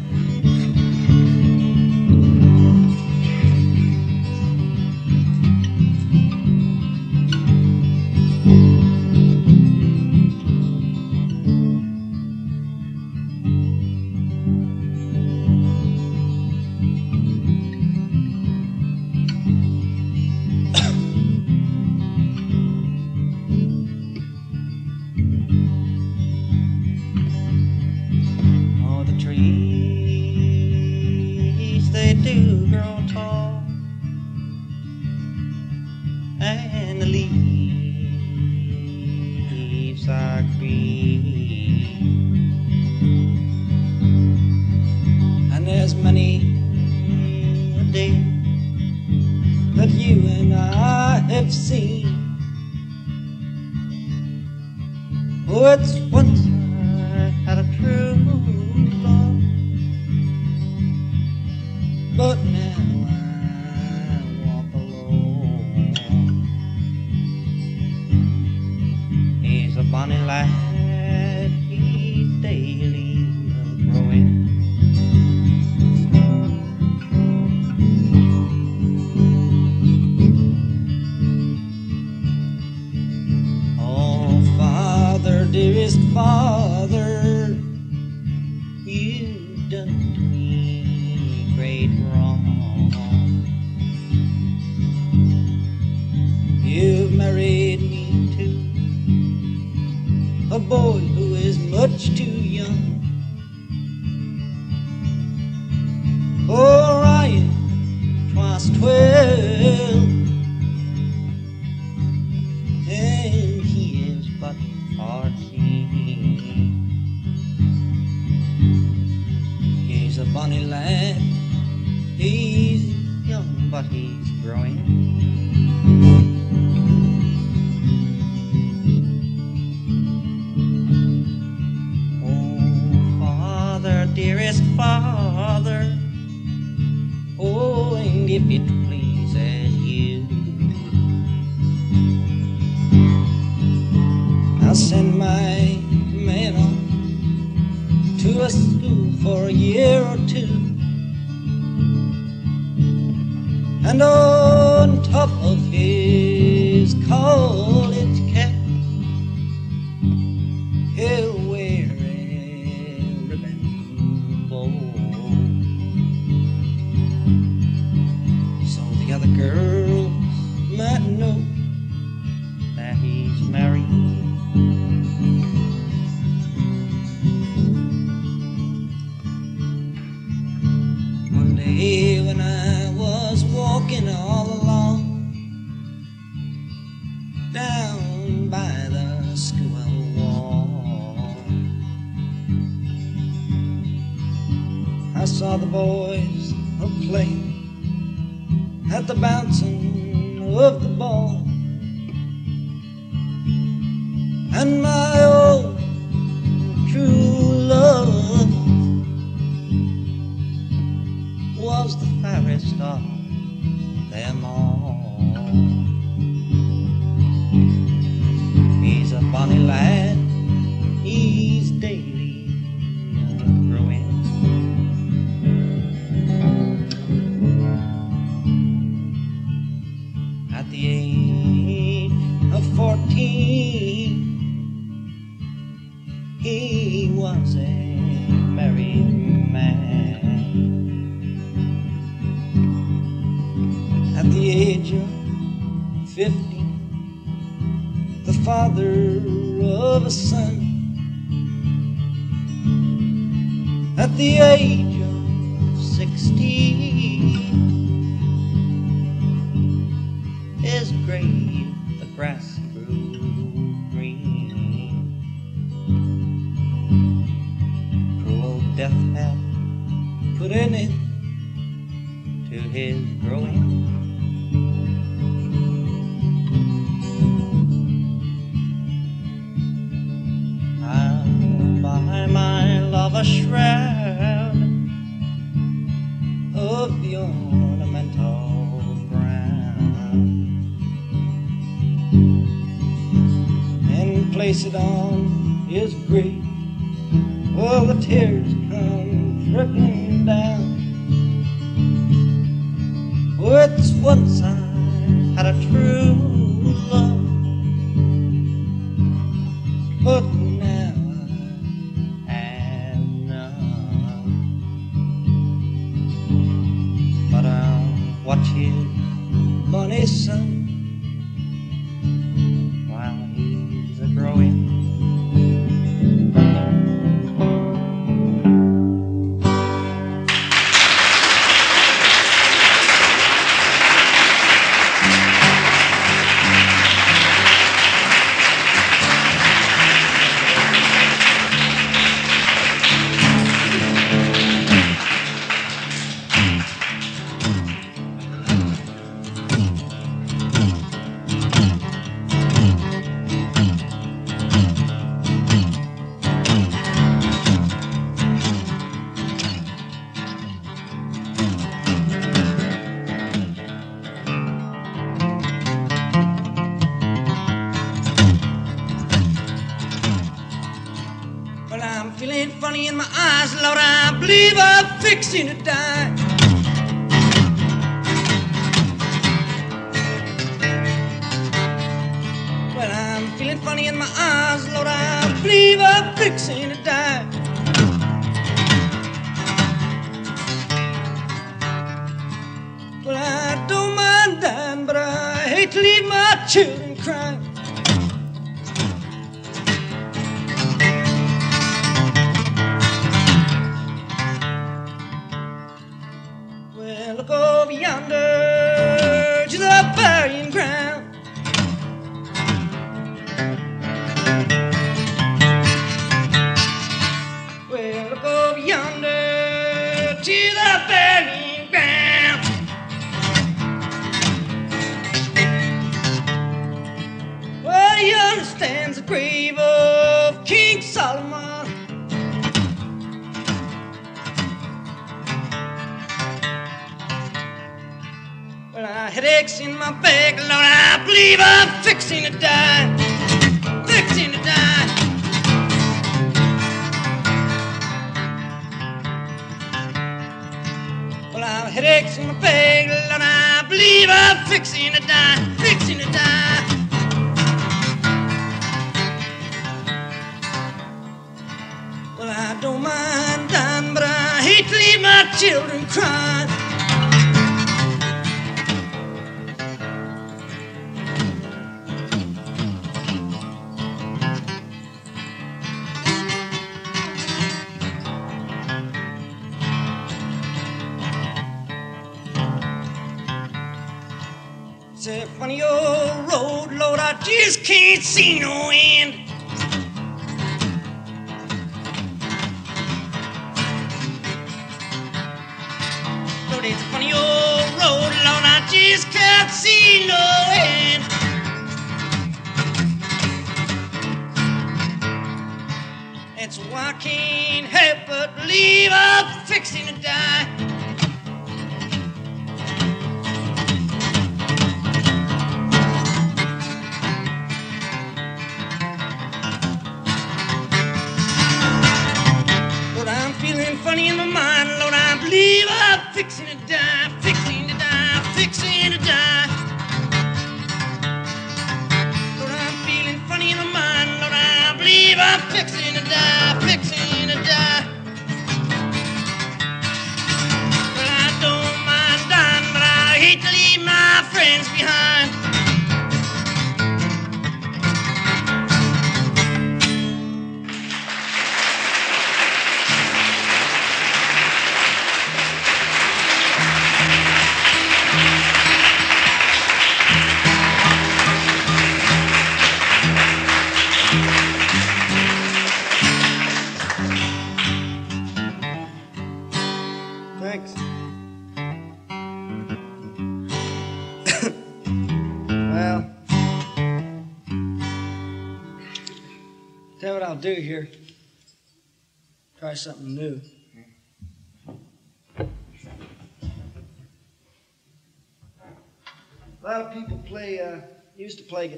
Children crying. A funny old road, Lord, I just can't see no end.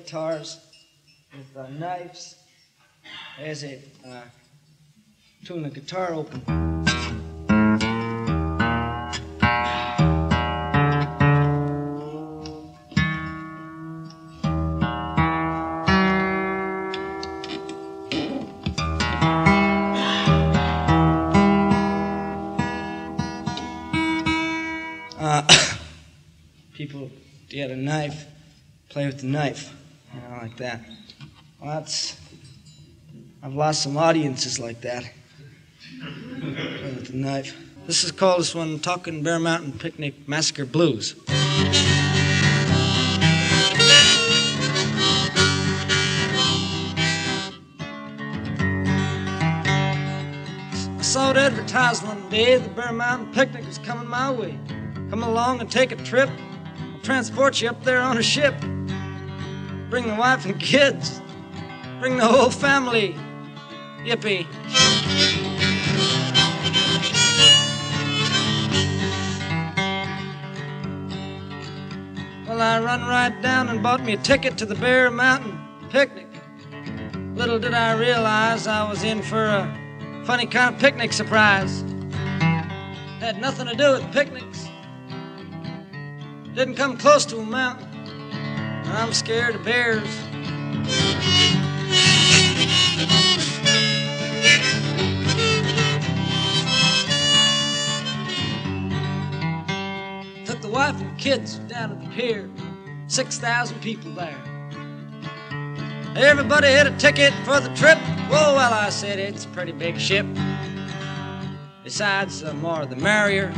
Guitars with uh, knives as they uh, tune the guitar open. Uh, people get a knife, play with the knife, you know, like that. Well, that's. I've lost some audiences like that. With the knife. This is called this one Talking Bear Mountain Picnic Massacre Blues. I saw it advertised one day the Bear Mountain picnic was coming my way. Come along and take a trip. I'll transport you up there on a ship. Bring the wife and kids. Bring the whole family. Yippee. Well, I run right down and bought me a ticket to the Bear Mountain picnic. Little did I realize I was in for a funny kind of picnic surprise. Had nothing to do with picnics. Didn't come close to a mountain. I'm scared of bears. Took the wife and kids down to the pier. 6,000 people there. Everybody had a ticket for the trip. Whoa, well, I said it's a pretty big ship. Besides, the more the merrier.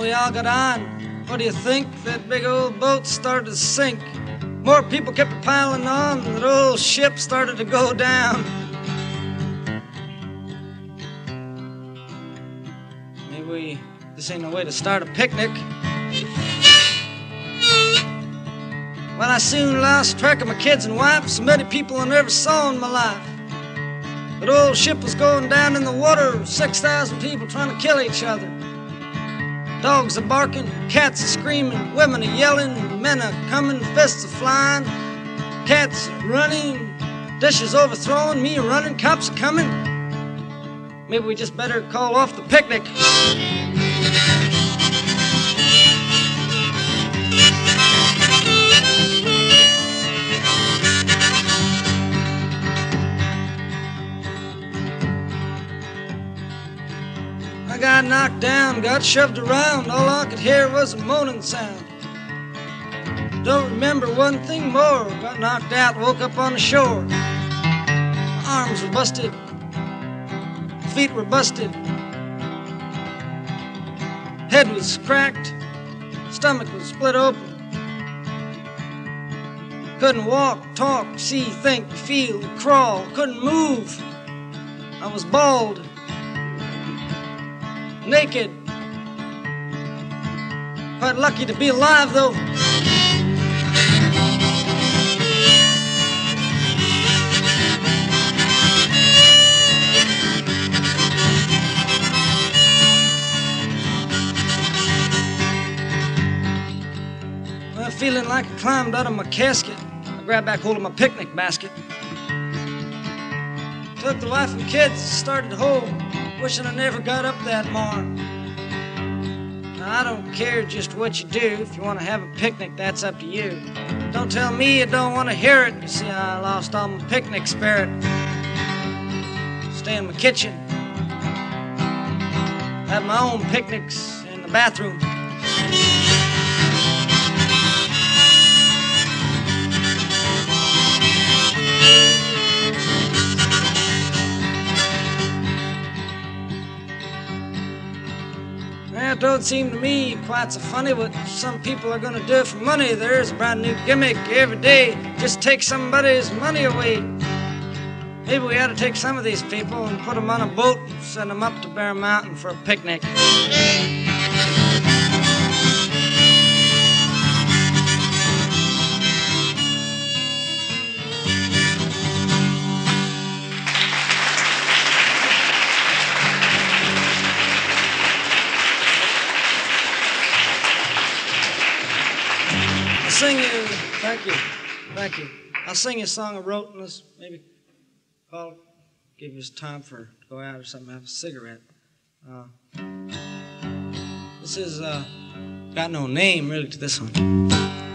We all got on. What do you think? That big old boat started to sink. More people kept piling on, and the old ship started to go down. Maybe we, this ain't no way to start a picnic. Well, I soon lost track of my kids and wife, so many people I never saw in my life. That old ship was going down in the water, 6,000 people trying to kill each other. Dogs are barking, cats are screaming, women are yelling, men are coming, fists are flying, cats are running, dishes overthrown, me running, cops are coming. Maybe we just better call off the picnic. Got knocked down, got shoved around. All I could hear was a moaning sound. Don't remember one thing more. Got knocked out, woke up on the shore. My arms were busted, feet were busted, head was cracked, stomach was split open. Couldn't walk, talk, see, think, feel, crawl, couldn't move. I was bald, naked. Quite lucky to be alive, though. Well, feeling like I climbed out of my casket, I grabbed back hold of my picnic basket. Took the wife and kids, and started home, wishing I never got up that morn. Now, I don't care just what you do. If you want to have a picnic, that's up to you. Don't tell me you don't want to hear it. You see, I lost all my picnic spirit. Stay in my kitchen. Have my own picnics in the bathroom. It don't seem to me quite so funny what some people are gonna do for money. There's a brand new gimmick every day. Just take somebody's money away. Maybe we ought to take some of these people and put them on a boat and send them up to Bear Mountain for a picnic. Sing you, thank you, thank you. I'll sing you a song I wrote and let's maybe call, give you time for to go out or something, have a cigarette. Uh, this is uh, got no name really to this one.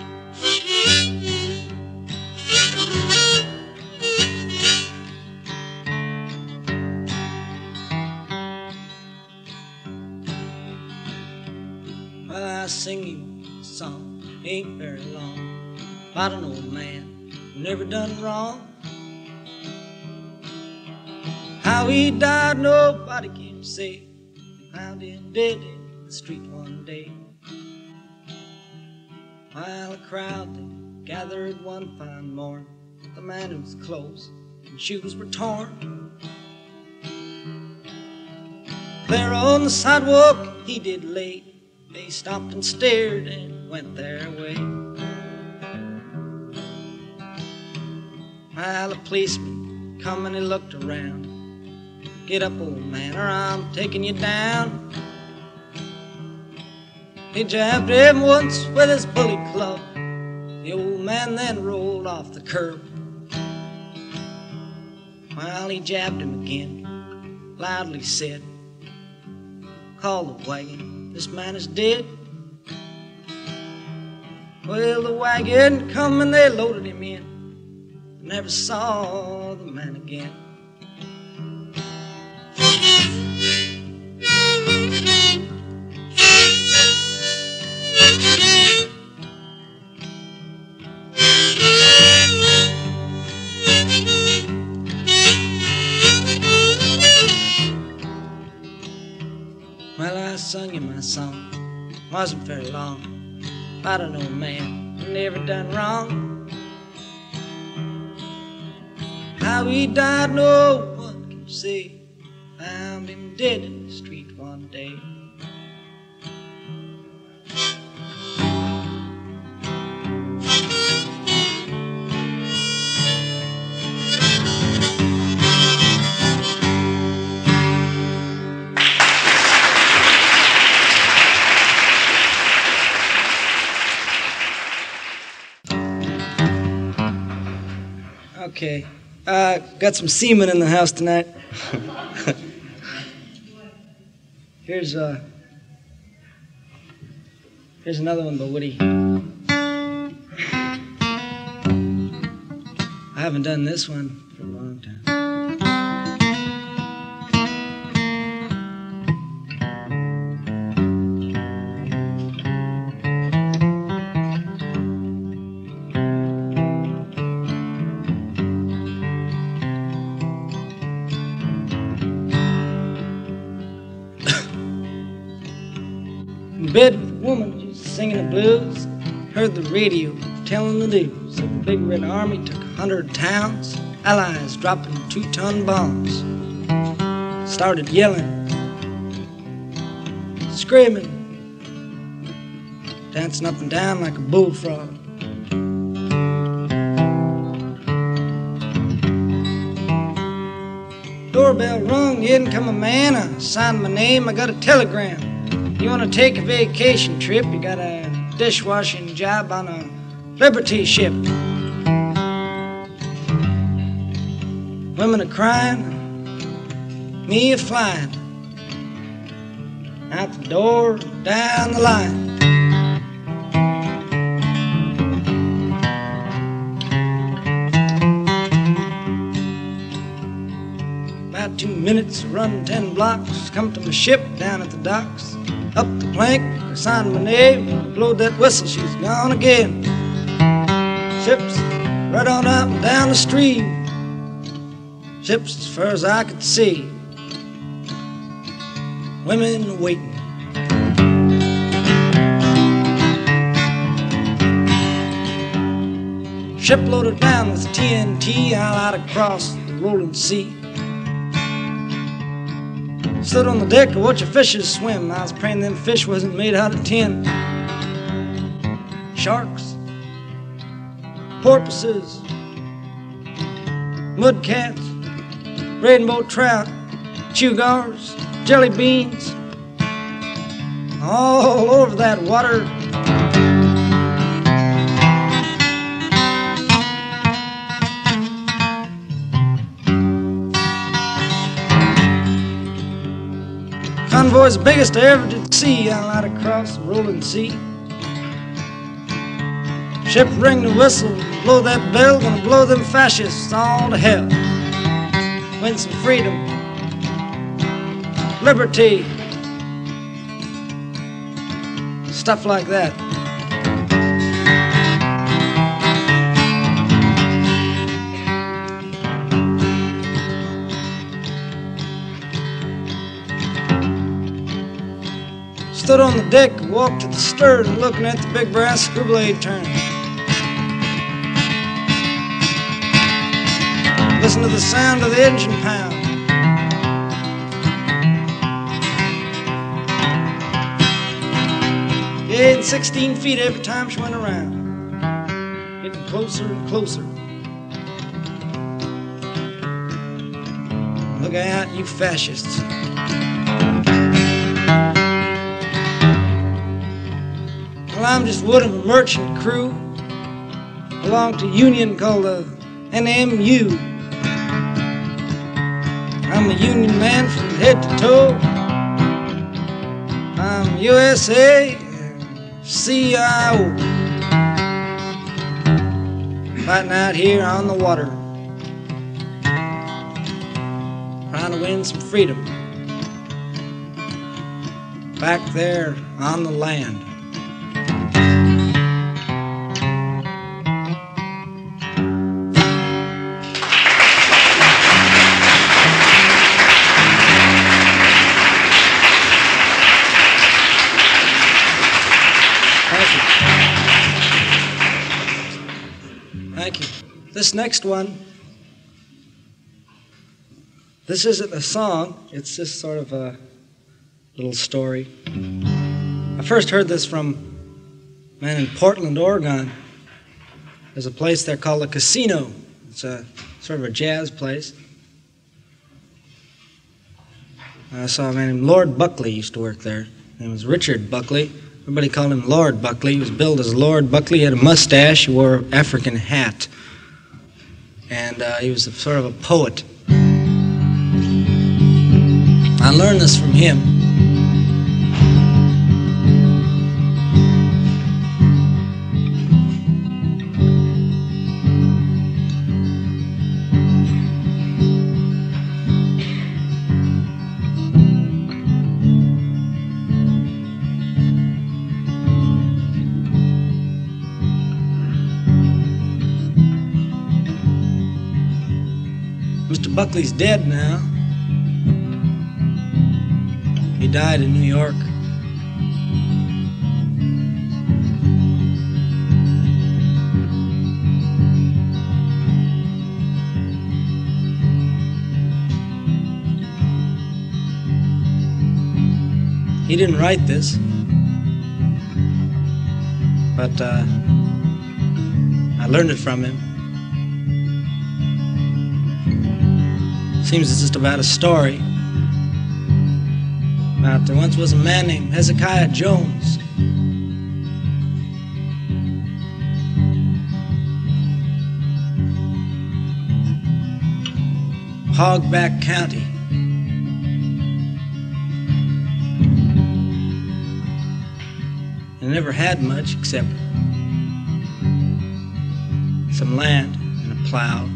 Ain't very long, about an old man never done wrong. How he died, nobody can say. Found him dead in the street one day. While a crowd they gathered one fine morn, the man whose clothes and shoes were torn. There on the sidewalk he did lay. They stopped and stared and went their way. While a policeman come and he looked around. Get up, old man, or I'm taking you down. He jabbed him once with his bully club. The old man then rolled off the curb. While he jabbed him again, loudly said, Call the wagon, this man is dead. Well, the wagon come and they loaded him in. Never saw the man again. Well, I sung you my song, wasn't very long. About an old man never done wrong. How he died, no one can say. Found him dead in the street one day. Okay. Uh, got some seamen in the house tonight. here's uh, here's another one by Woody. I haven't done this one for a long time. Bed with a woman just singing the blues. Heard the radio telling the news. The big red army took a hundred towns. Allies dropping two-ton bombs. Started yelling, screaming, dancing up and down like a bullfrog. Doorbell rung, in come a man. I signed my name, I got a telegram. You want to take a vacation trip? You got a dishwashing job on a Liberty ship. Women are crying, me a flying. Out the door, down the line. About two minutes, run ten blocks, come to my ship down at the docks. Up the plank, I signed my name, blowed that whistle, she's gone again. Ships right on up and down the stream. Ships as far as I could see. Women waiting. Ship loaded down with TNT all out across the rolling sea. Stood on the deck to watch the fishes swim. I was praying them fish wasn't made out of tin. Sharks, porpoises, mud cats, rainbow trout, chugars, jelly beans, all over that water. Convoy's biggest I ever did see out out across the rolling sea. Ship ring the whistle, blow that bell, gonna blow them fascists all to hell. Win some freedom, liberty, stuff like that. Stood on the deck, walked to the stern, looking at the big brass screw blade turn. Listen to the sound of the engine pound. Getting 16 feet every time she went around. Getting closer and closer. Look out, you fascists. I'm just one of a merchant crew. Belong to a union called the NMU. I'm a union man from head to toe. I'm USA CIO. Fighting out here on the water. Trying to win some freedom. Back there on the land. This next one, this isn't a song, it's just sort of a little story. I first heard this from a man in Portland, Oregon. There's a place there called a casino. It's a sort of a jazz place. I saw a man named Lord Buckley used to work there. His name was Richard Buckley. Everybody called him Lord Buckley. He was billed as Lord Buckley. He had a mustache. He wore an African hat. And uh, he was a, sort of a poet. I learned this from him. Buckley's dead now. He died in New York. He didn't write this, but uh, I learned it from him. Seems it's just about a story. About there once was a man named Hezekiah Jones. Hogback County. And never had much except some land and a plow.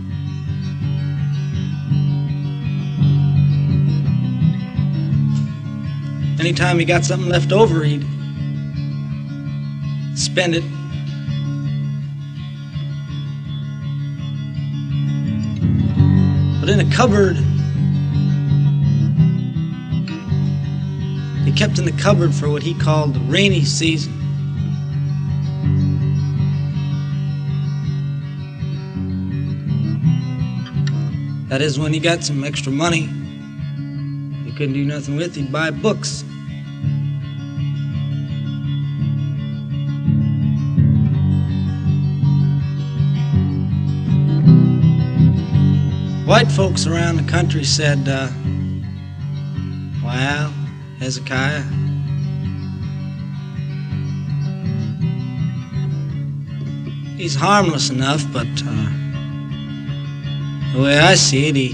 Anytime he got something left over, he'd spend it. But in a cupboard, he kept in the cupboard for what he called the rainy season. That is when he got some extra money he couldn't do nothing with, he'd buy books. White folks around the country said, uh, Wow, Hezekiah. He's harmless enough, but uh, the way I see it, he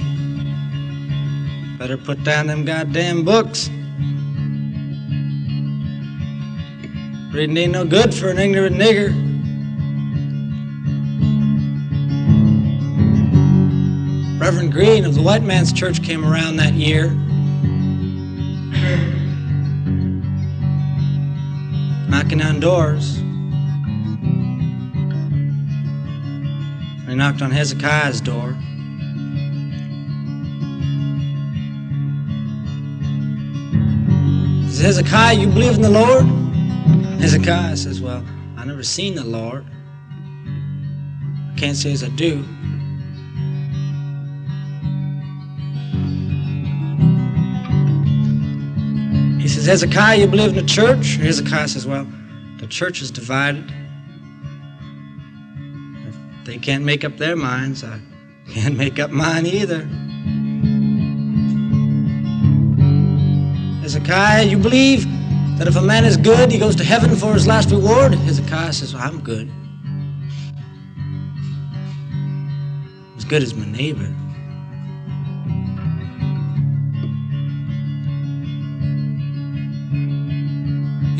better put down them goddamn books. Reading ain't no good for an ignorant nigger. Green of the White Man's Church came around that year. Knocking on doors. He knocked on Hezekiah's door. He says, Hezekiah, you believe in the Lord? Hezekiah says, Well, I never seen the Lord. I can't say as I do. Says, Hezekiah, you believe in the church? Hezekiah says, Well, the church is divided. If they can't make up their minds, I can't make up mine either. Hezekiah, you believe that if a man is good, he goes to heaven for his last reward? Hezekiah says, well, I'm good. As good as my neighbor.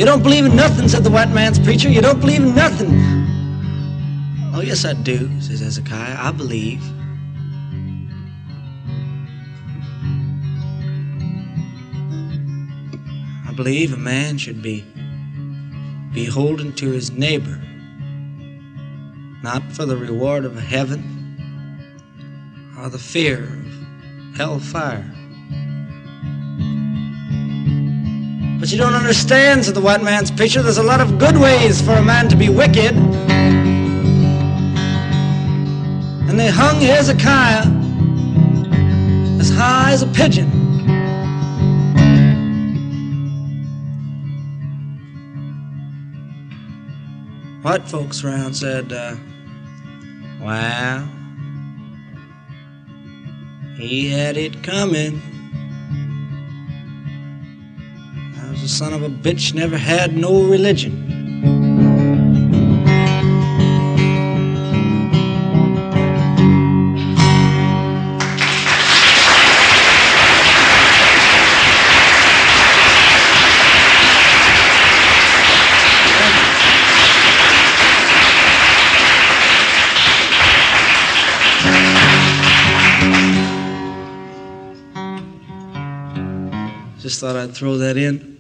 You don't believe in nothing, said the white man's preacher. You don't believe in nothing. Oh, yes, I do, says Hezekiah. I believe. I believe a man should be beholden to his neighbor, not for the reward of heaven or the fear of hellfire. But you don't understand, said the white man's preacher. There's a lot of good ways for a man to be wicked. And they hung Hezekiah as high as a pigeon. White folks around said, uh, Wow, he had it coming. son of a bitch never had no religion. Just thought I'd throw that in.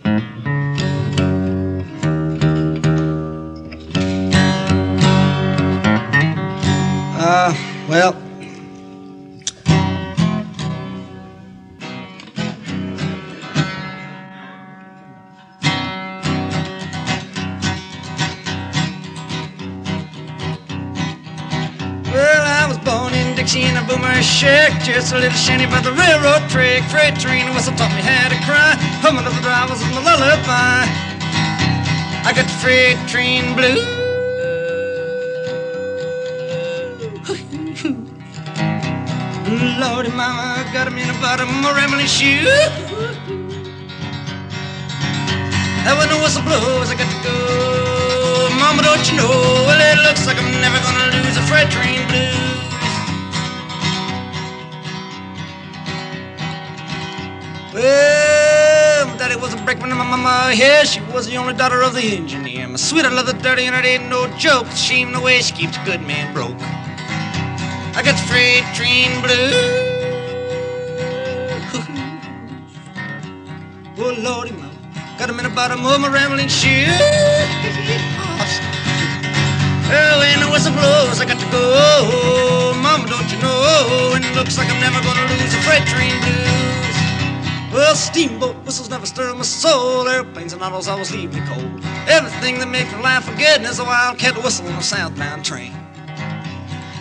Uh, well, Well, shack, just a little shanty by the railroad track. Freight train whistle taught me how to cry, humming of the drivers and the lullaby. I got the freight train blues. Lordy mama, got him in the bottom of my rambling shoe. And when the whistle blows, I got to go. Mama, don't you know? Well, it looks like I'm never gonna lose a freight train blues. Well, daddy was a brakeman and my mama, yeah, she was the only daughter of the engineer. My sweet, I love the dirty, and it ain't no joke. Shame the way she keeps a good man broke. I got the freight train blues. Oh, Lordy, mama, got 'em in the bottom of my rambling shoes. Well, oh, when the whistle blows, I got to go. Mama, don't you know? And it looks like I'm never gonna lose a freight train blues. Well, steamboat whistles never stir my soul. Airplanes and autos always leave me cold. Everything that makes me laugh again is a wildcat whistle on a southbound train.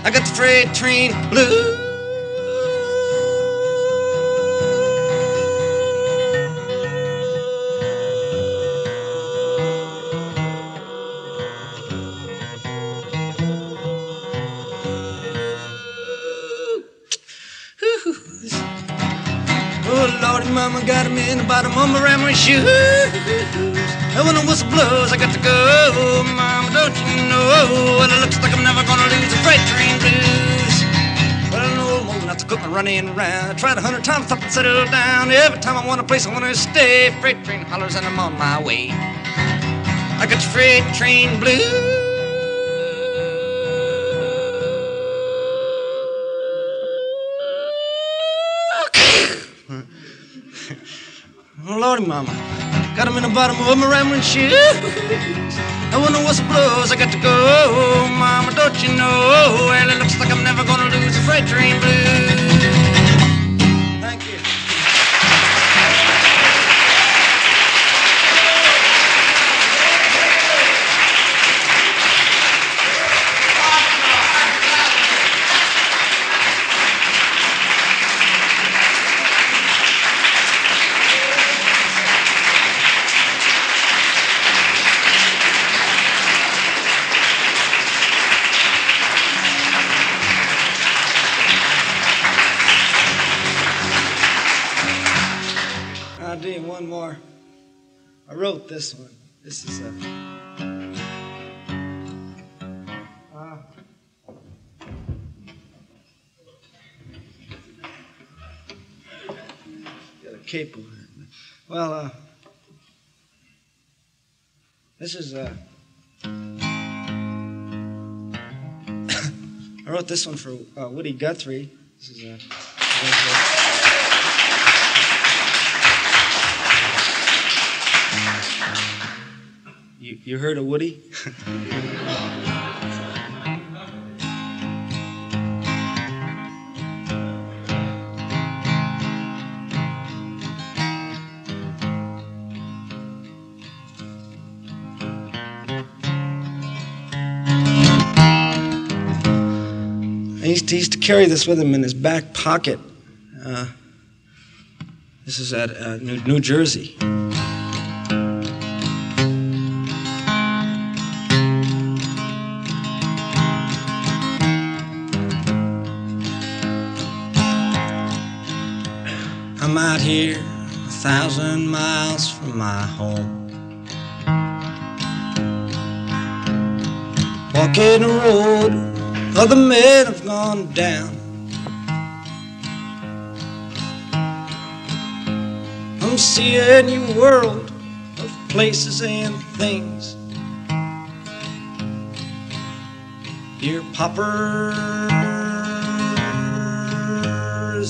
I got the freight train blues. In the of my shoes. And when the whistle blows, I got to go. Mama, don't you know? Well, it looks like I'm never gonna lose a freight train blues. Well, know old not to cook and running around. I tried a hundred times, thought to settle down. Every time I want a place, I want to stay. Freight train hollers, and I'm on my way. I got the freight train blues. Lordy, mama. Got him in the bottom of my rambling shoes. And when the whistle blows, I got to go. Mama, don't you know? Well, it looks like I'm never gonna lose a freight train blues. This one. This is a. Uh, got a. Well, uh, this is uh, I wrote this one for uh, Woody Guthrie. This is uh, You, heard of Woody? He used, to, he used to carry this with him in his back pocket. Uh, this is at uh, New, New Jersey. Here a thousand miles from my home. Walking the road other men have gone down. I'm seeing a new world of places and things. Dear paupers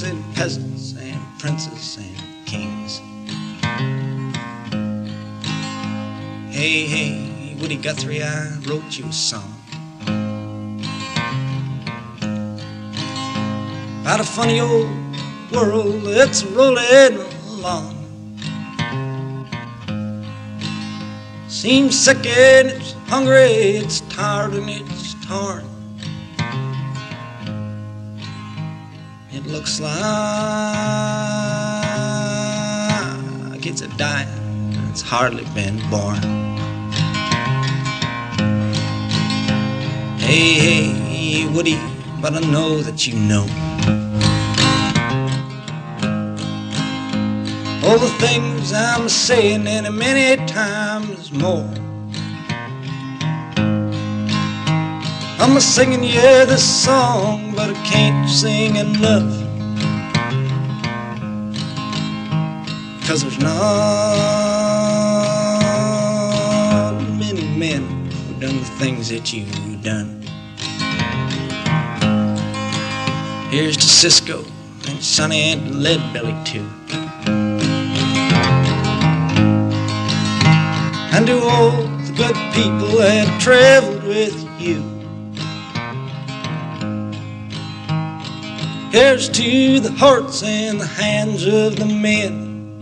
and peasants and princes and Hey, hey, Woody Guthrie, I wrote you a song. About a funny old world that's rolling along. Seems sick and it's hungry, it's tired and it's torn. It looks like it's a dying, it's hardly been born. Hey, hey, Woody, but I know that you know. All the things I'm saying and many times more. I'm a singing yeah this song, but I can't sing enough. Cause there's not many men who've done the things that you've done. Here's to Cisco and Sonny and Leadbelly too. And to all the good people that traveled with you. Here's to the hearts and the hands of the men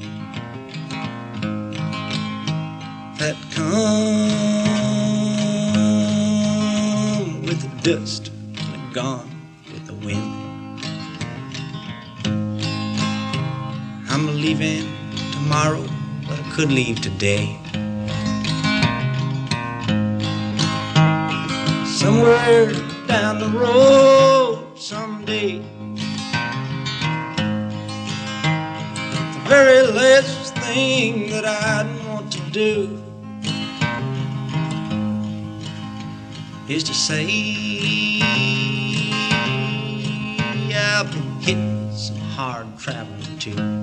that come with the dust and gone Leaving tomorrow, but I could leave today. Somewhere down the road someday. The very last thing that I'd want to do is to say I've been hitting some hard traveling too.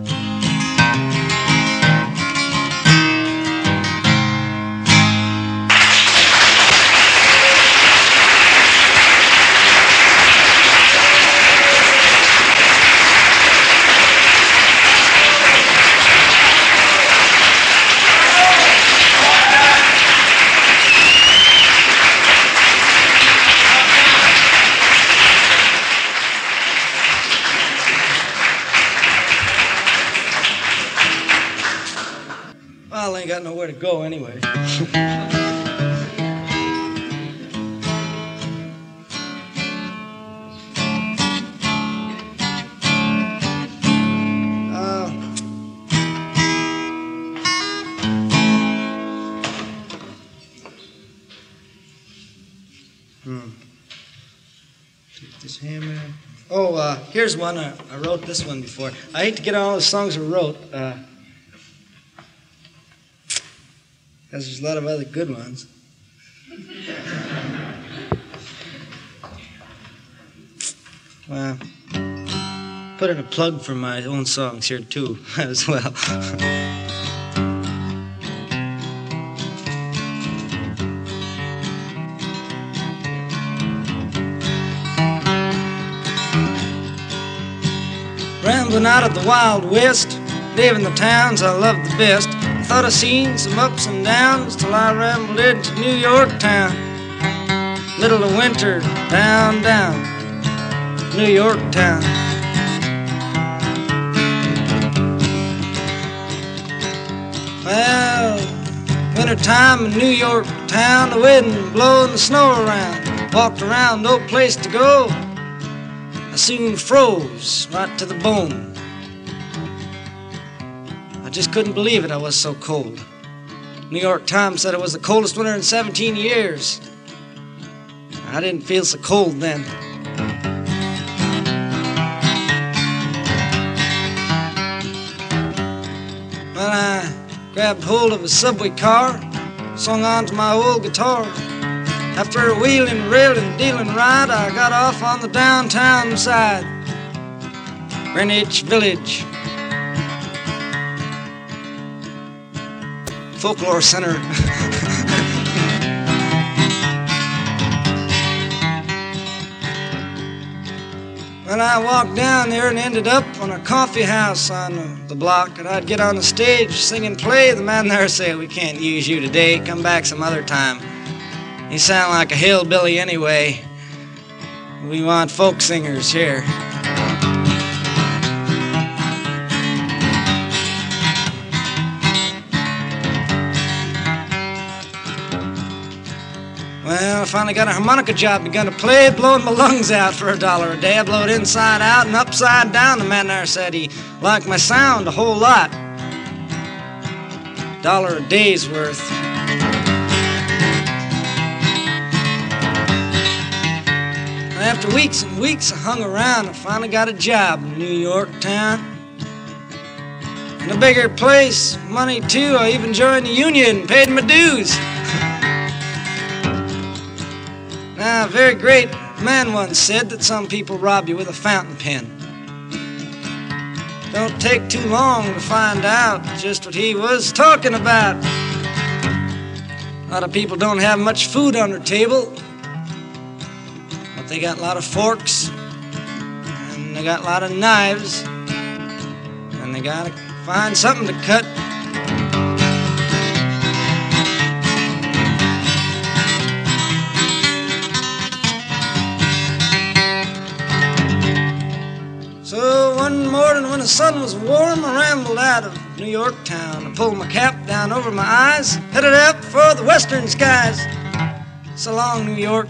To go anyway. Uh, hmm. Oh, uh, here's one. I, I wrote this one before. I hate to get on all the songs I wrote. Uh, because there's a lot of other good ones. Well, put in a plug for my own songs here too, as well. Rambling out of the Wild West, leaving the towns I love the best. I thought I seen some ups and downs till I rambled into New York town. Middle of winter, down, down, New York town. Well, winter time in New York town, the wind blowing the snow around. Walked around, no place to go. I soon froze right to the bone. Just couldn't believe it, I was so cold. New York Times said it was the coldest winter in 17 years. I didn't feel so cold then. Well, I grabbed hold of a subway car, swung onto my old guitar. After a wheeling, railing, dealing ride, I got off on the downtown side. Greenwich Village. Folklore Center. And I walked down there and ended up on a coffee house on the block. And I'd get on the stage, sing and play. The man there say, "We can't use you today. Come back some other time." You sound like a hillbilly anyway. We want folk singers here. I finally got a harmonica job, begun to play, blowing my lungs out for a dollar a day. I blowed inside out and upside down. The man there said he liked my sound a whole lot. Dollar a day's worth. After weeks and weeks, I hung around I finally got a job in New York town. In a bigger place, money too. I even joined the union paid my dues. Now, a very great man once said that some people rob you with a fountain pen. Don't take too long to find out just what he was talking about. A lot of people don't have much food on their table, but they got a lot of forks, and they got a lot of knives, and they gotta find something to cut. Morning when the sun was warm, I rambled out of New York town. I pulled my cap down over my eyes, headed out for the western skies. So long, New York.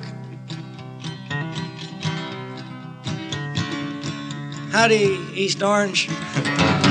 Howdy, East Orange.